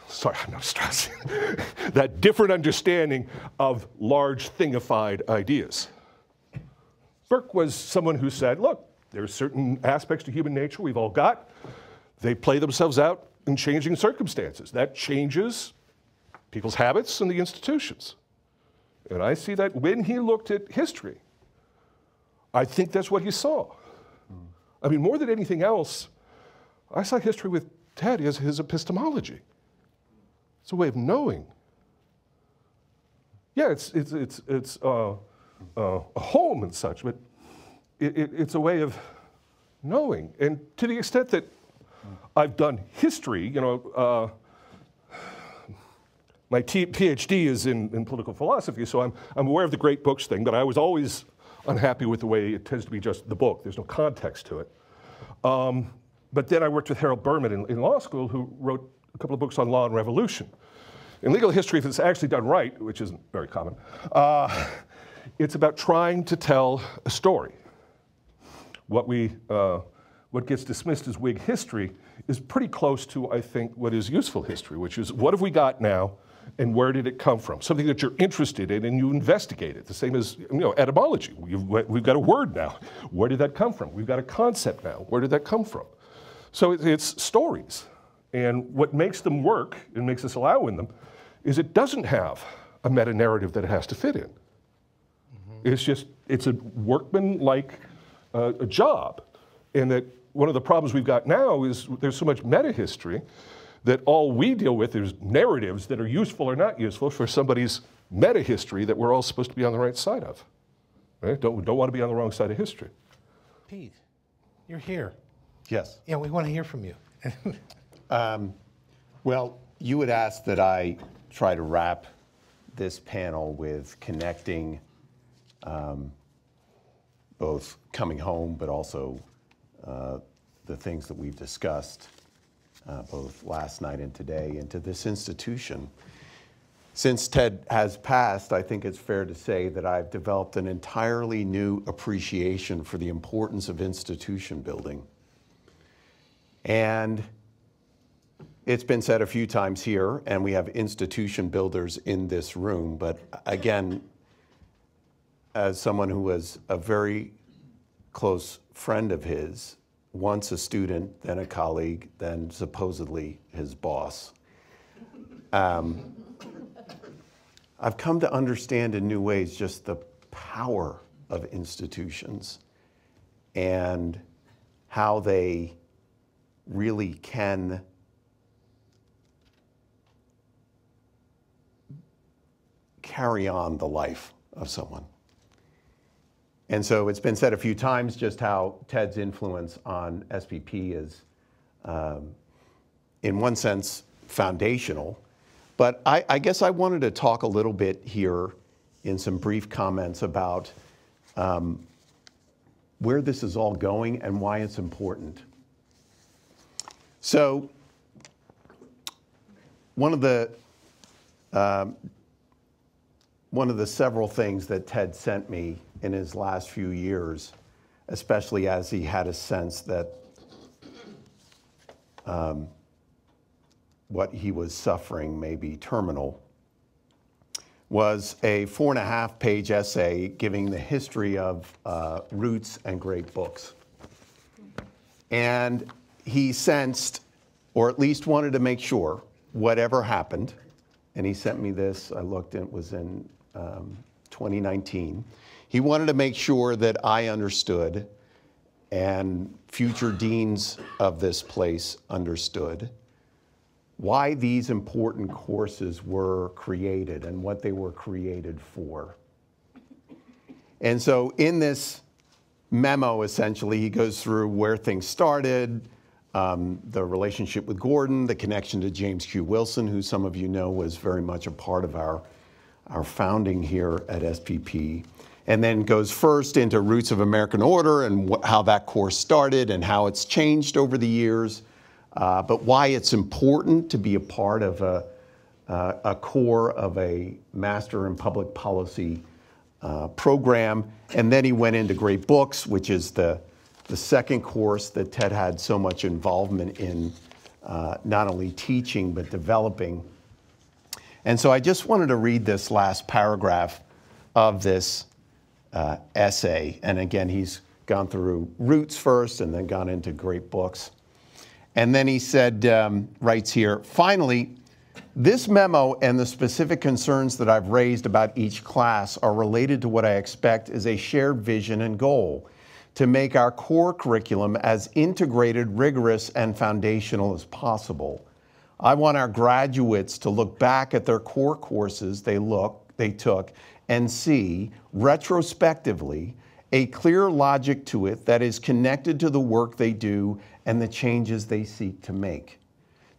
Sorry, I'm not stressing. that different understanding of large thingified ideas. Burke was someone who said, look, there are certain aspects to human nature we've all got. They play themselves out in changing circumstances. That changes people's habits and the institutions. And I see that when he looked at history, I think that's what he saw. I mean, more than anything else, I saw history with Ted as his epistemology. It's a way of knowing. Yeah, it's, it's, it's, it's uh, uh, a home and such, but it, it, it's a way of knowing. And to the extent that I've done history, you know, uh, my T- PhD is in, in political philosophy, so I'm, I'm aware of the great books thing, but I was always unhappy with the way it tends to be just the book. There's no context to it. Um, but then I worked with Harold Berman in, in law school, who wrote a couple of books on law and revolution. In legal history, if it's actually done right, which isn't very common, uh, it's about trying to tell a story. What, we, uh, what gets dismissed as Whig history is pretty close to, I think, what is useful history, which is what have we got now and where did it come from? Something that you're interested in and you investigate it. The same as you know, etymology. We've, we've got a word now. Where did that come from? We've got a concept now. Where did that come from? So it's stories. And what makes them work and makes us allow in them is it doesn't have a meta narrative that it has to fit in. Mm-hmm. It's just, it's a workman like uh, a job. And that one of the problems we've got now is there's so much meta history that all we deal with is narratives that are useful or not useful for somebody's meta history that we're all supposed to be on the right side of. Right? Don't, don't want to be on the wrong side of history. Pete, you're here. Yes. Yeah, we want to hear from you. um, well, you would ask that I try to wrap this panel with connecting um, both coming home, but also uh, the things that we've discussed uh, both last night and today into this institution. Since Ted has passed, I think it's fair to say that I've developed an entirely new appreciation for the importance of institution building. And it's been said a few times here, and we have institution builders in this room, but again, as someone who was a very close friend of his, once a student, then a colleague, then supposedly his boss. Um, I've come to understand in new ways just the power of institutions and how they really can carry on the life of someone. And so it's been said a few times just how Ted's influence on SPP is, um, in one sense, foundational. But I, I, guess I wanted to talk a little bit here in some brief comments about um, where this is all going and why it's important. So, one of the um, one of the several things that Ted sent me in his last few years, especially as he had a sense that um, what he was suffering may be terminal, was a four and a half page essay giving the history of uh, roots and great books. And he sensed, or at least wanted to make sure, whatever happened, and he sent me this, I looked, it was in um, 2019. He wanted to make sure that I understood and future deans of this place understood why these important courses were created and what they were created for. And so in this memo, essentially, he goes through where things started, um, the relationship with Gordon, the connection to James Q. Wilson, who some of you know was very much a part of our our founding here at SPP, and then goes first into Roots of American Order and how that course started and how it's changed over the years, uh, but why it's important to be a part of a, uh, a core of a Master in Public Policy uh, program. And then he went into Great Books, which is the, the second course that Ted had so much involvement in, uh, not only teaching, but developing and so I just wanted to read this last paragraph of this uh, essay. And again, he's gone through roots first and then gone into great books. And then he said, um, writes here, finally, this memo and the specific concerns that I've raised about each class are related to what I expect is a shared vision and goal to make our core curriculum as integrated, rigorous, and foundational as possible. I want our graduates to look back at their core courses they look they took and see retrospectively a clear logic to it that is connected to the work they do and the changes they seek to make.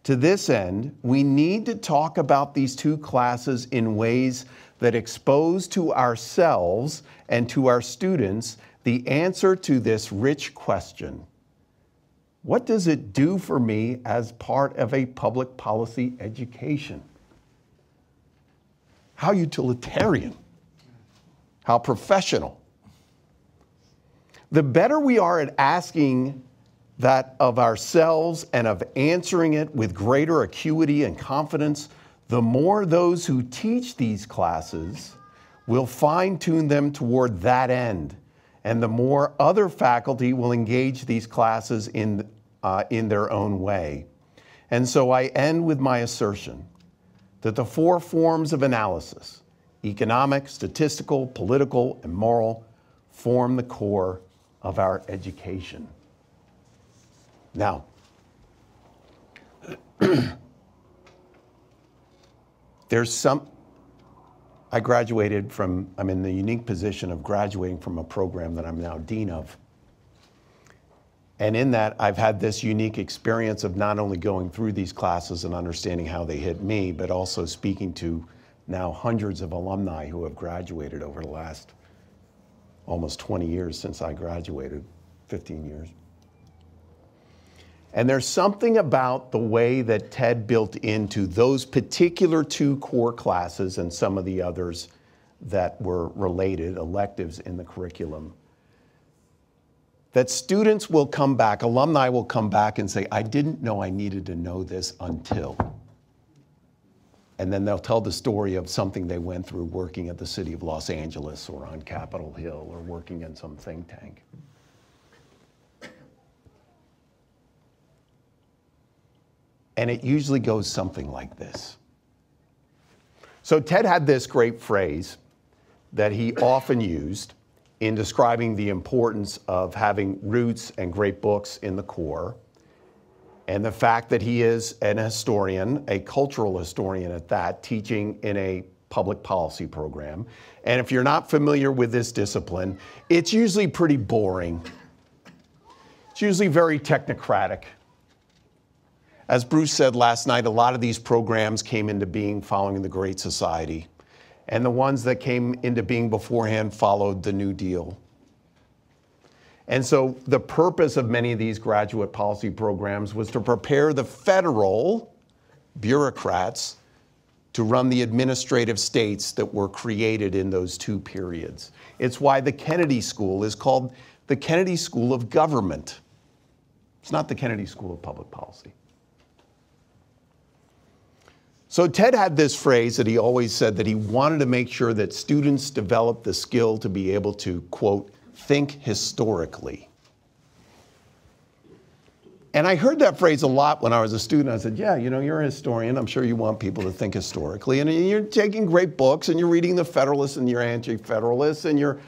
To this end, we need to talk about these two classes in ways that expose to ourselves and to our students the answer to this rich question What does it do for me as part of a public policy education? How utilitarian, how professional. The better we are at asking that of ourselves and of answering it with greater acuity and confidence, the more those who teach these classes will fine tune them toward that end, and the more other faculty will engage these classes in, uh, in their own way. And so I end with my assertion that the four forms of analysis economic, statistical, political, and moral form the core of our education. Now, there's some, I graduated from, I'm in the unique position of graduating from a program that I'm now dean of. And in that, I've had this unique experience of not only going through these classes and understanding how they hit me, but also speaking to now hundreds of alumni who have graduated over the last almost 20 years since I graduated, 15 years. And there's something about the way that TED built into those particular two core classes and some of the others that were related, electives in the curriculum, that students will come back, alumni will come back and say, I didn't know I needed to know this until. And then they'll tell the story of something they went through working at the city of Los Angeles or on Capitol Hill or working in some think tank. And it usually goes something like this. So Ted had this great phrase that he often used in describing the importance of having roots and great books in the core, and the fact that he is an historian, a cultural historian at that, teaching in a public policy program. And if you're not familiar with this discipline, it's usually pretty boring. It's usually very technocratic. As Bruce said last night, a lot of these programs came into being following the Great Society, and the ones that came into being beforehand followed the New Deal. And so the purpose of many of these graduate policy programs was to prepare the federal bureaucrats to run the administrative states that were created in those two periods. It's why the Kennedy School is called the Kennedy School of Government. It's not the Kennedy School of Public Policy. So Ted had this phrase that he always said that he wanted to make sure that students develop the skill to be able to, quote, think historically. And I heard that phrase a lot when I was a student. I said, Yeah, you know, you're a historian. I'm sure you want people to think historically. And you're taking great books and you're reading the Federalists and you're anti Federalists and you're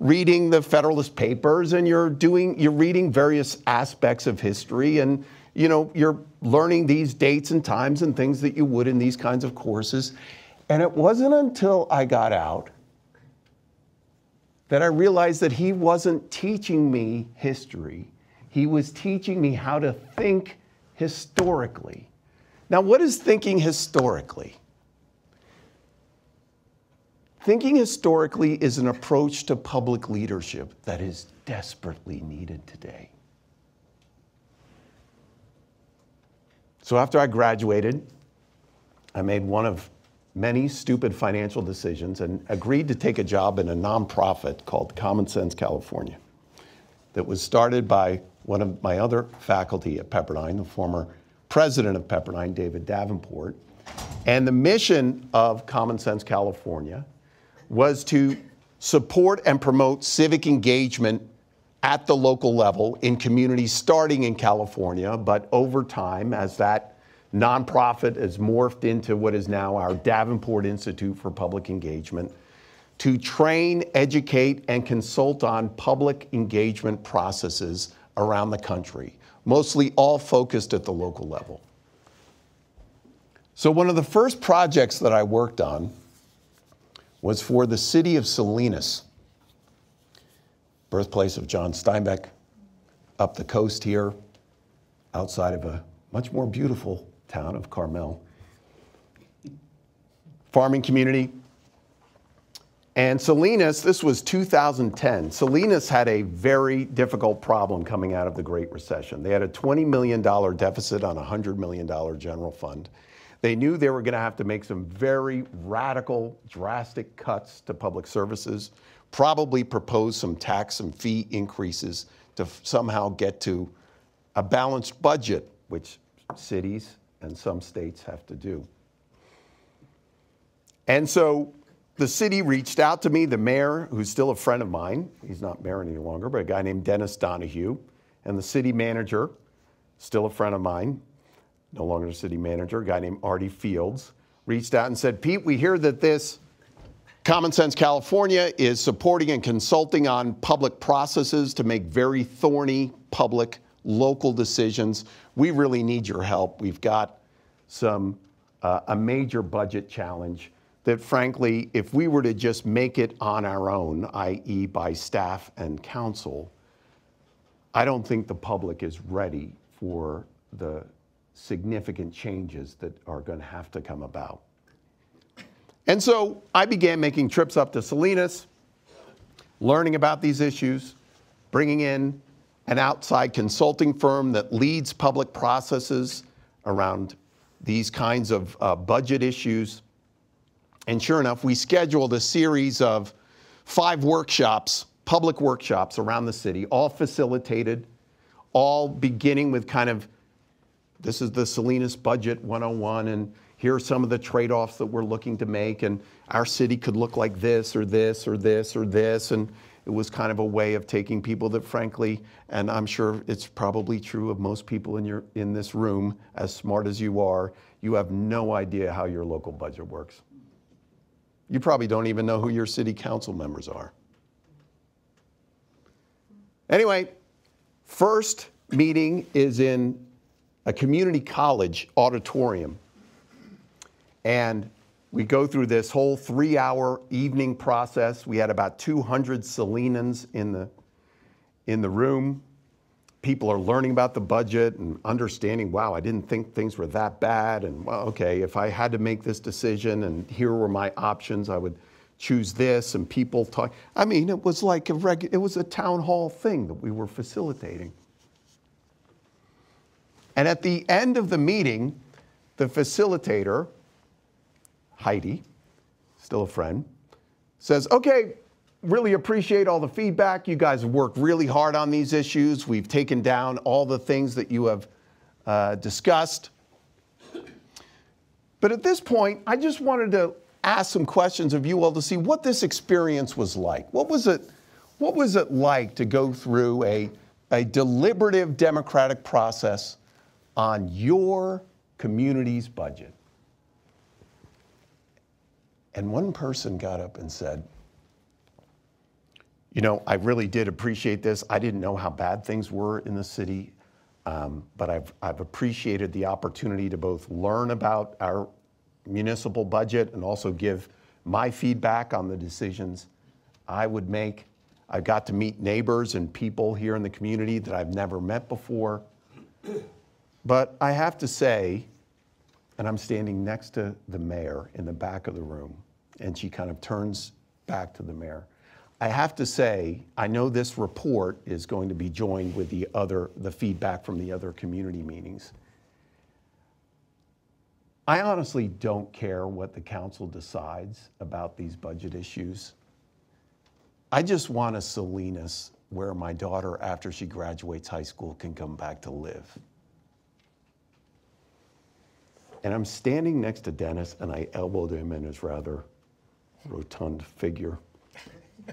reading the Federalist Papers and you're doing, you're reading various aspects of history and you know, you're learning these dates and times and things that you would in these kinds of courses. And it wasn't until I got out that I realized that he wasn't teaching me history. He was teaching me how to think historically. Now, what is thinking historically? Thinking historically is an approach to public leadership that is desperately needed today. So after I graduated, I made one of many stupid financial decisions and agreed to take a job in a nonprofit called Common Sense California that was started by one of my other faculty at Pepperdine, the former president of Pepperdine, David Davenport. And the mission of Common Sense California was to support and promote civic engagement at the local level in communities starting in California, but over time, as that nonprofit has morphed into what is now our Davenport Institute for Public Engagement, to train, educate, and consult on public engagement processes around the country, mostly all focused at the local level. So, one of the first projects that I worked on was for the city of Salinas birthplace of John Steinbeck, up the coast here, outside of a much more beautiful town of Carmel. Farming community. And Salinas, this was 2010. Salinas had a very difficult problem coming out of the Great Recession. They had a $20 million deficit on a $100 million general fund. They knew they were going to have to make some very radical, drastic cuts to public services, probably propose some tax and fee increases to somehow get to a balanced budget, which cities and some states have to do. And so the city reached out to me, the mayor, who's still a friend of mine, he's not mayor any longer, but a guy named Dennis Donohue, and the city manager, still a friend of mine, no longer a city manager, a guy named Artie Fields, reached out and said, Pete, we hear that this Common Sense California is supporting and consulting on public processes to make very thorny public local decisions. We really need your help. We've got some uh, a major budget challenge that frankly, if we were to just make it on our own, i.e., by staff and council, I don't think the public is ready for the significant changes that are going to have to come about. And so I began making trips up to Salinas, learning about these issues, bringing in an outside consulting firm that leads public processes around these kinds of uh, budget issues and sure enough, we scheduled a series of five workshops, public workshops around the city, all facilitated, all beginning with kind of this is the Salinas Budget 101, and here are some of the trade offs that we're looking to make. And our city could look like this, or this, or this, or this. And it was kind of a way of taking people that, frankly, and I'm sure it's probably true of most people in, your, in this room, as smart as you are, you have no idea how your local budget works. You probably don't even know who your city council members are. Anyway, first meeting is in a community college auditorium. And we go through this whole three hour evening process. We had about 200 Salinans in the, in the room people are learning about the budget and understanding, wow, I didn't think things were that bad. And well, okay, if I had to make this decision and here were my options, I would choose this. And people talk. I mean, it was like a reg- it was a town hall thing that we were facilitating. And at the end of the meeting, the facilitator, Heidi, still a friend, says, okay, really appreciate all the feedback. You guys worked really hard on these issues. We've taken down all the things that you have uh, discussed. But at this point, I just wanted to ask some questions of you all to see what this experience was like. What was it, what was it like to go through a, a deliberative democratic process on your community's budget? And one person got up and said, you know, I really did appreciate this. I didn't know how bad things were in the city, um, but I've, I've appreciated the opportunity to both learn about our municipal budget and also give my feedback on the decisions I would make. I got to meet neighbors and people here in the community that I've never met before. But I have to say, and I'm standing next to the mayor in the back of the room, and she kind of turns back to the mayor. I have to say, I know this report is going to be joined with the other, the feedback from the other community meetings. I honestly don't care what the council decides about these budget issues. I just want a Salinas where my daughter, after she graduates high school, can come back to live. And I'm standing next to Dennis, and I elbowed him in his rather rotund figure.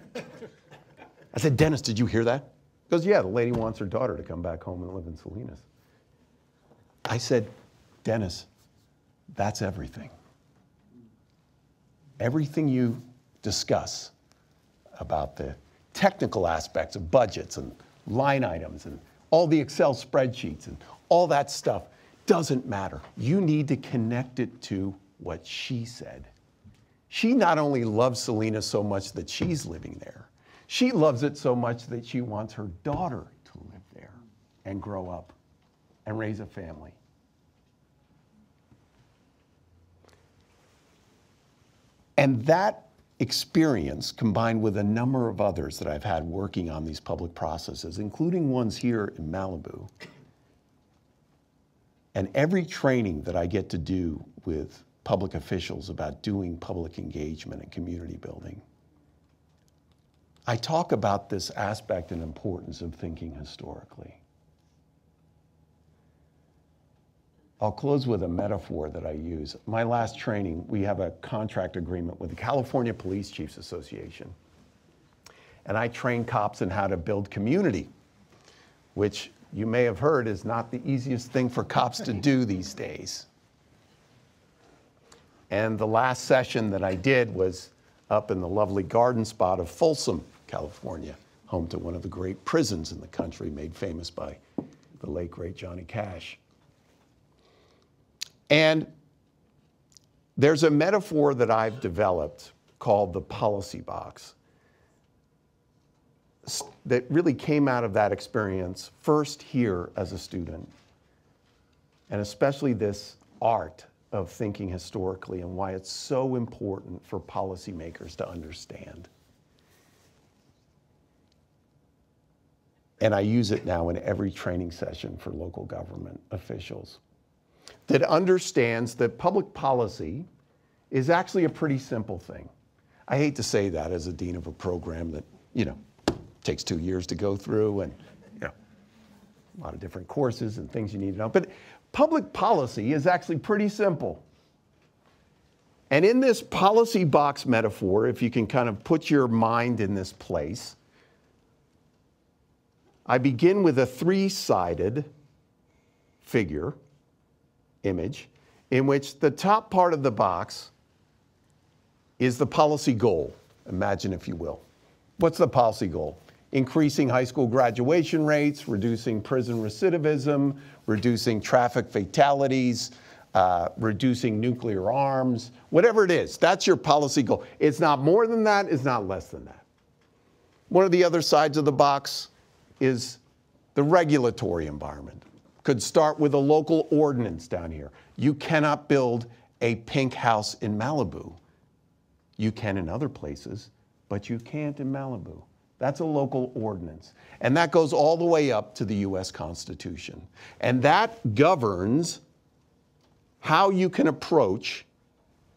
I said, Dennis, did you hear that? He goes, Yeah, the lady wants her daughter to come back home and live in Salinas. I said, Dennis, that's everything. Everything you discuss about the technical aspects of budgets and line items and all the Excel spreadsheets and all that stuff doesn't matter. You need to connect it to what she said. She not only loves Salinas so much that she's living there, she loves it so much that she wants her daughter to live there and grow up and raise a family. And that experience combined with a number of others that I've had working on these public processes, including ones here in Malibu, and every training that I get to do with public officials about doing public engagement and community building, I talk about this aspect and importance of thinking historically. I'll close with a metaphor that I use. My last training, we have a contract agreement with the California Police Chiefs Association. And I train cops in how to build community, which you may have heard is not the easiest thing for cops to do these days. And the last session that I did was up in the lovely garden spot of Folsom, California, home to one of the great prisons in the country, made famous by the late, great Johnny Cash. And there's a metaphor that I've developed called the policy box that really came out of that experience, first here as a student, and especially this art of thinking historically and why it's so important for policymakers to understand. And I use it now in every training session for local government officials that understands that public policy is actually a pretty simple thing. I hate to say that as a dean of a program that, you know, takes two years to go through and, you know, a lot of different courses and things you need to know. But public policy is actually pretty simple. And in this policy box metaphor, if you can kind of put your mind in this place, I begin with a three sided figure image in which the top part of the box is the policy goal. Imagine, if you will. What's the policy goal? Increasing high school graduation rates, reducing prison recidivism, reducing traffic fatalities, uh, reducing nuclear arms, whatever it is. That's your policy goal. It's not more than that, it's not less than that. One of the other sides of the box is the regulatory environment could start with a local ordinance down here. You cannot build a pink house in Malibu. You can in other places, but you can't in Malibu. That's a local ordinance. And that goes all the way up to the US Constitution. And that governs how you can approach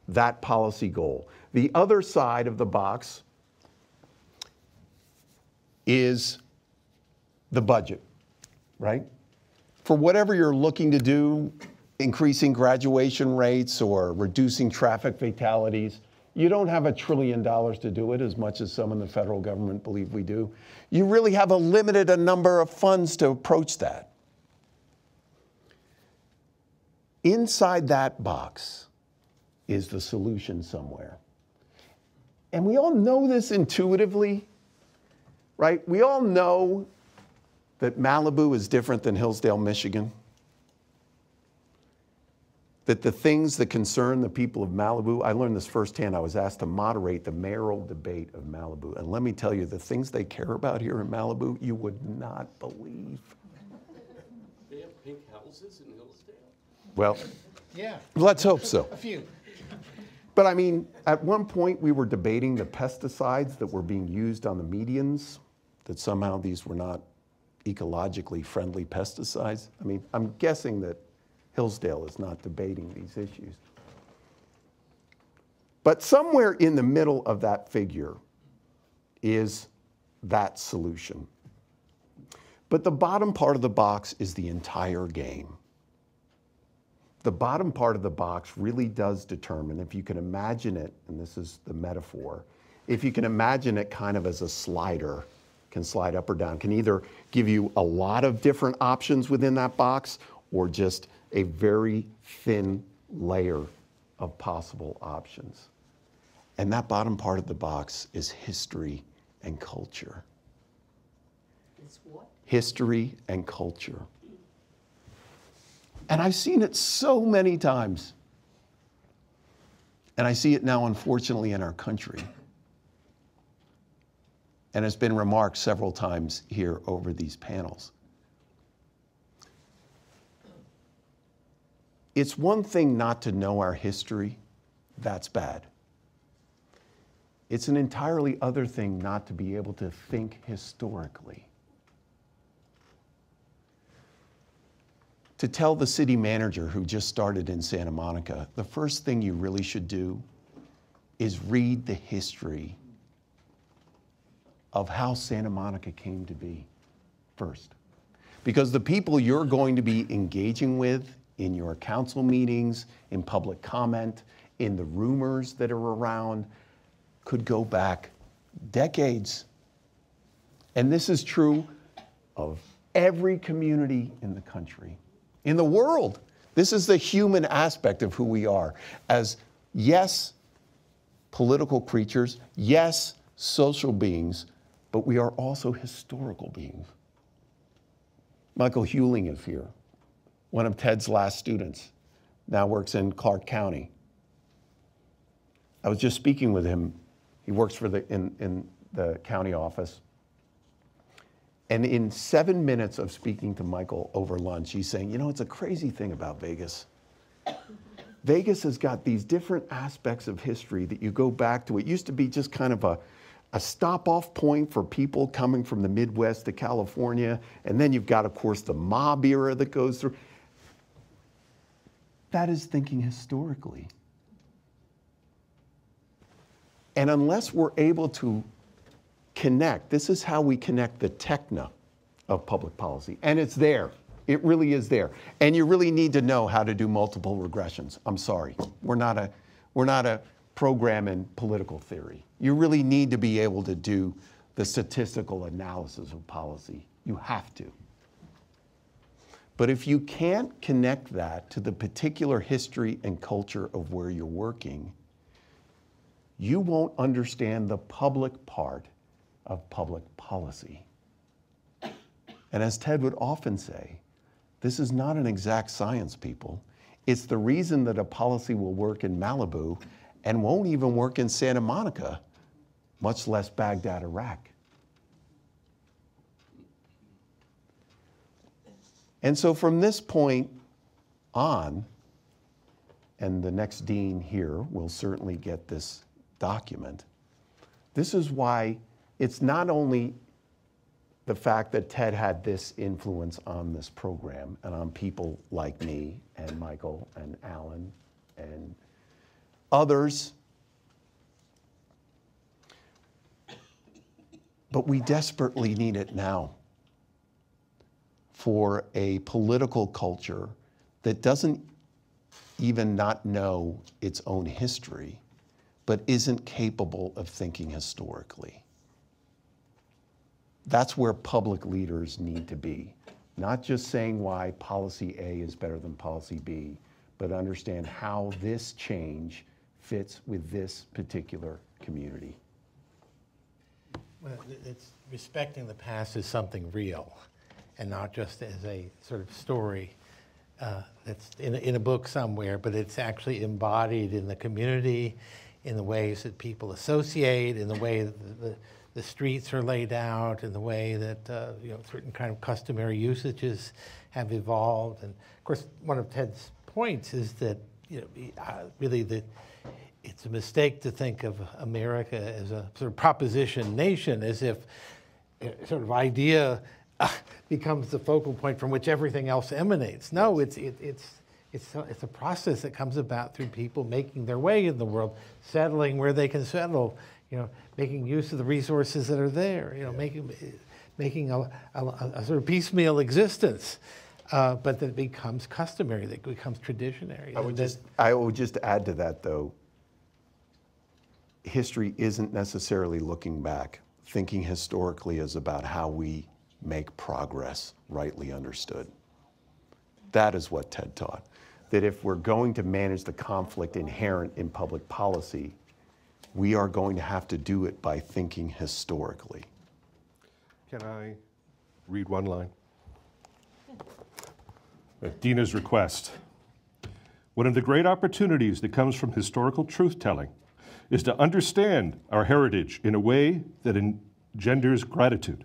that policy goal. The other side of the box is the budget, right? for whatever you're looking to do, increasing graduation rates or reducing traffic fatalities, you don't have a trillion dollars to do it as much as some in the federal government believe we do. You really have a limited a number of funds to approach that. Inside that box is the solution somewhere. And we all know this intuitively, right? We all know that Malibu is different than Hillsdale, Michigan? That the things that concern the people of Malibu, I learned this firsthand. I was asked to moderate the mayoral debate of Malibu. And let me tell you, the things they care about here in Malibu, you would not believe. They have pink houses in Hillsdale? Well, Yeah, let's hope so. a few. But I mean, at one point we were debating the pesticides that were being used on the medians, that somehow these were not ecologically friendly pesticides? I mean, I'm guessing that Hillsdale is not debating these issues. But somewhere in the middle of that figure is that solution. But the bottom part of the box is the entire game. The bottom part of the box really does determine, if you can imagine it, and this is the metaphor, if you can imagine it kind of as a slider can slide up or down, can either give you a lot of different options within that box or just a very thin layer of possible options. And that bottom part of the box is history and culture. It's what? History and culture. And I've seen it so many times. And I see it now, unfortunately, in our country and it's been remarked several times here over these panels. It's one thing not to know our history, that's bad. It's an entirely other thing not to be able to think historically. To tell the city manager who just started in Santa Monica, the first thing you really should do is read the history of how Santa Monica came to be first. Because the people you're going to be engaging with in your council meetings, in public comment, in the rumors that are around, could go back decades. And this is true of every community in the country, in the world. This is the human aspect of who we are. As, yes, political creatures, yes, social beings, but we are also historical beings. Michael Hewling is here, one of Ted's last students, now works in Clark County. I was just speaking with him. He works for the, in, in the county office. And in seven minutes of speaking to Michael over lunch, he's saying, You know, it's a crazy thing about Vegas. Vegas has got these different aspects of history that you go back to. It used to be just kind of a, a stop off point for people coming from the Midwest to California. And then you've got, of course, the mob era that goes through. That is thinking historically. And unless we're able to connect, this is how we connect the techne of public policy. And it's there. It really is there. And you really need to know how to do multiple regressions. I'm sorry. We're not a, we're not a program in political theory. You really need to be able to do the statistical analysis of policy. You have to. But if you can't connect that to the particular history and culture of where you're working, you won't understand the public part of public policy. And as Ted would often say, this is not an exact science, people. It's the reason that a policy will work in Malibu and won't even work in Santa Monica, much less Baghdad, Iraq. And so from this point on, and the next dean here will certainly get this document, this is why it's not only the fact that Ted had this influence on this program and on people like me and Michael and Alan and others. But we desperately need it now for a political culture that doesn't even not know its own history, but isn't capable of thinking historically. That's where public leaders need to be. Not just saying why policy A is better than policy B, but understand how this change fits with this particular community. Well, it's respecting the past as something real and not just as a sort of story uh, that's in a, in a book somewhere, but it's actually embodied in the community, in the ways that people associate, in the way that the, the streets are laid out, in the way that uh, you know certain kind of customary usages have evolved. And of course, one of Ted's points is that you know uh, really that it's a mistake to think of America as a sort of proposition nation, as if sort of idea uh, becomes the focal point from which everything else emanates. No, it's it, it's it's a, it's a process that comes about through people making their way in the world, settling where they can settle, you know, making use of the resources that are there, you know, making making a, a, a sort of piecemeal existence. Uh, but that becomes customary, that becomes traditionary. I would, just, I would just add to that, though, history isn't necessarily looking back. Thinking historically is about how we make progress rightly understood. That is what Ted taught. That if we're going to manage the conflict inherent in public policy, we are going to have to do it by thinking historically. Can I read one line? At Dina's request. One of the great opportunities that comes from historical truth telling is to understand our heritage in a way that engenders gratitude,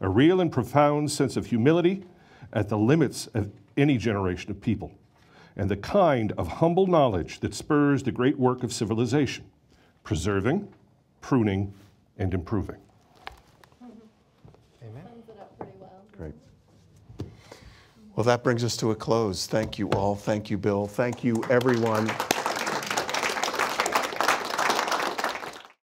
a real and profound sense of humility at the limits of any generation of people, and the kind of humble knowledge that spurs the great work of civilization, preserving, pruning and improving. Amen. Sums it up pretty well. Great. Well, that brings us to a close. Thank you all. Thank you, Bill. Thank you, everyone.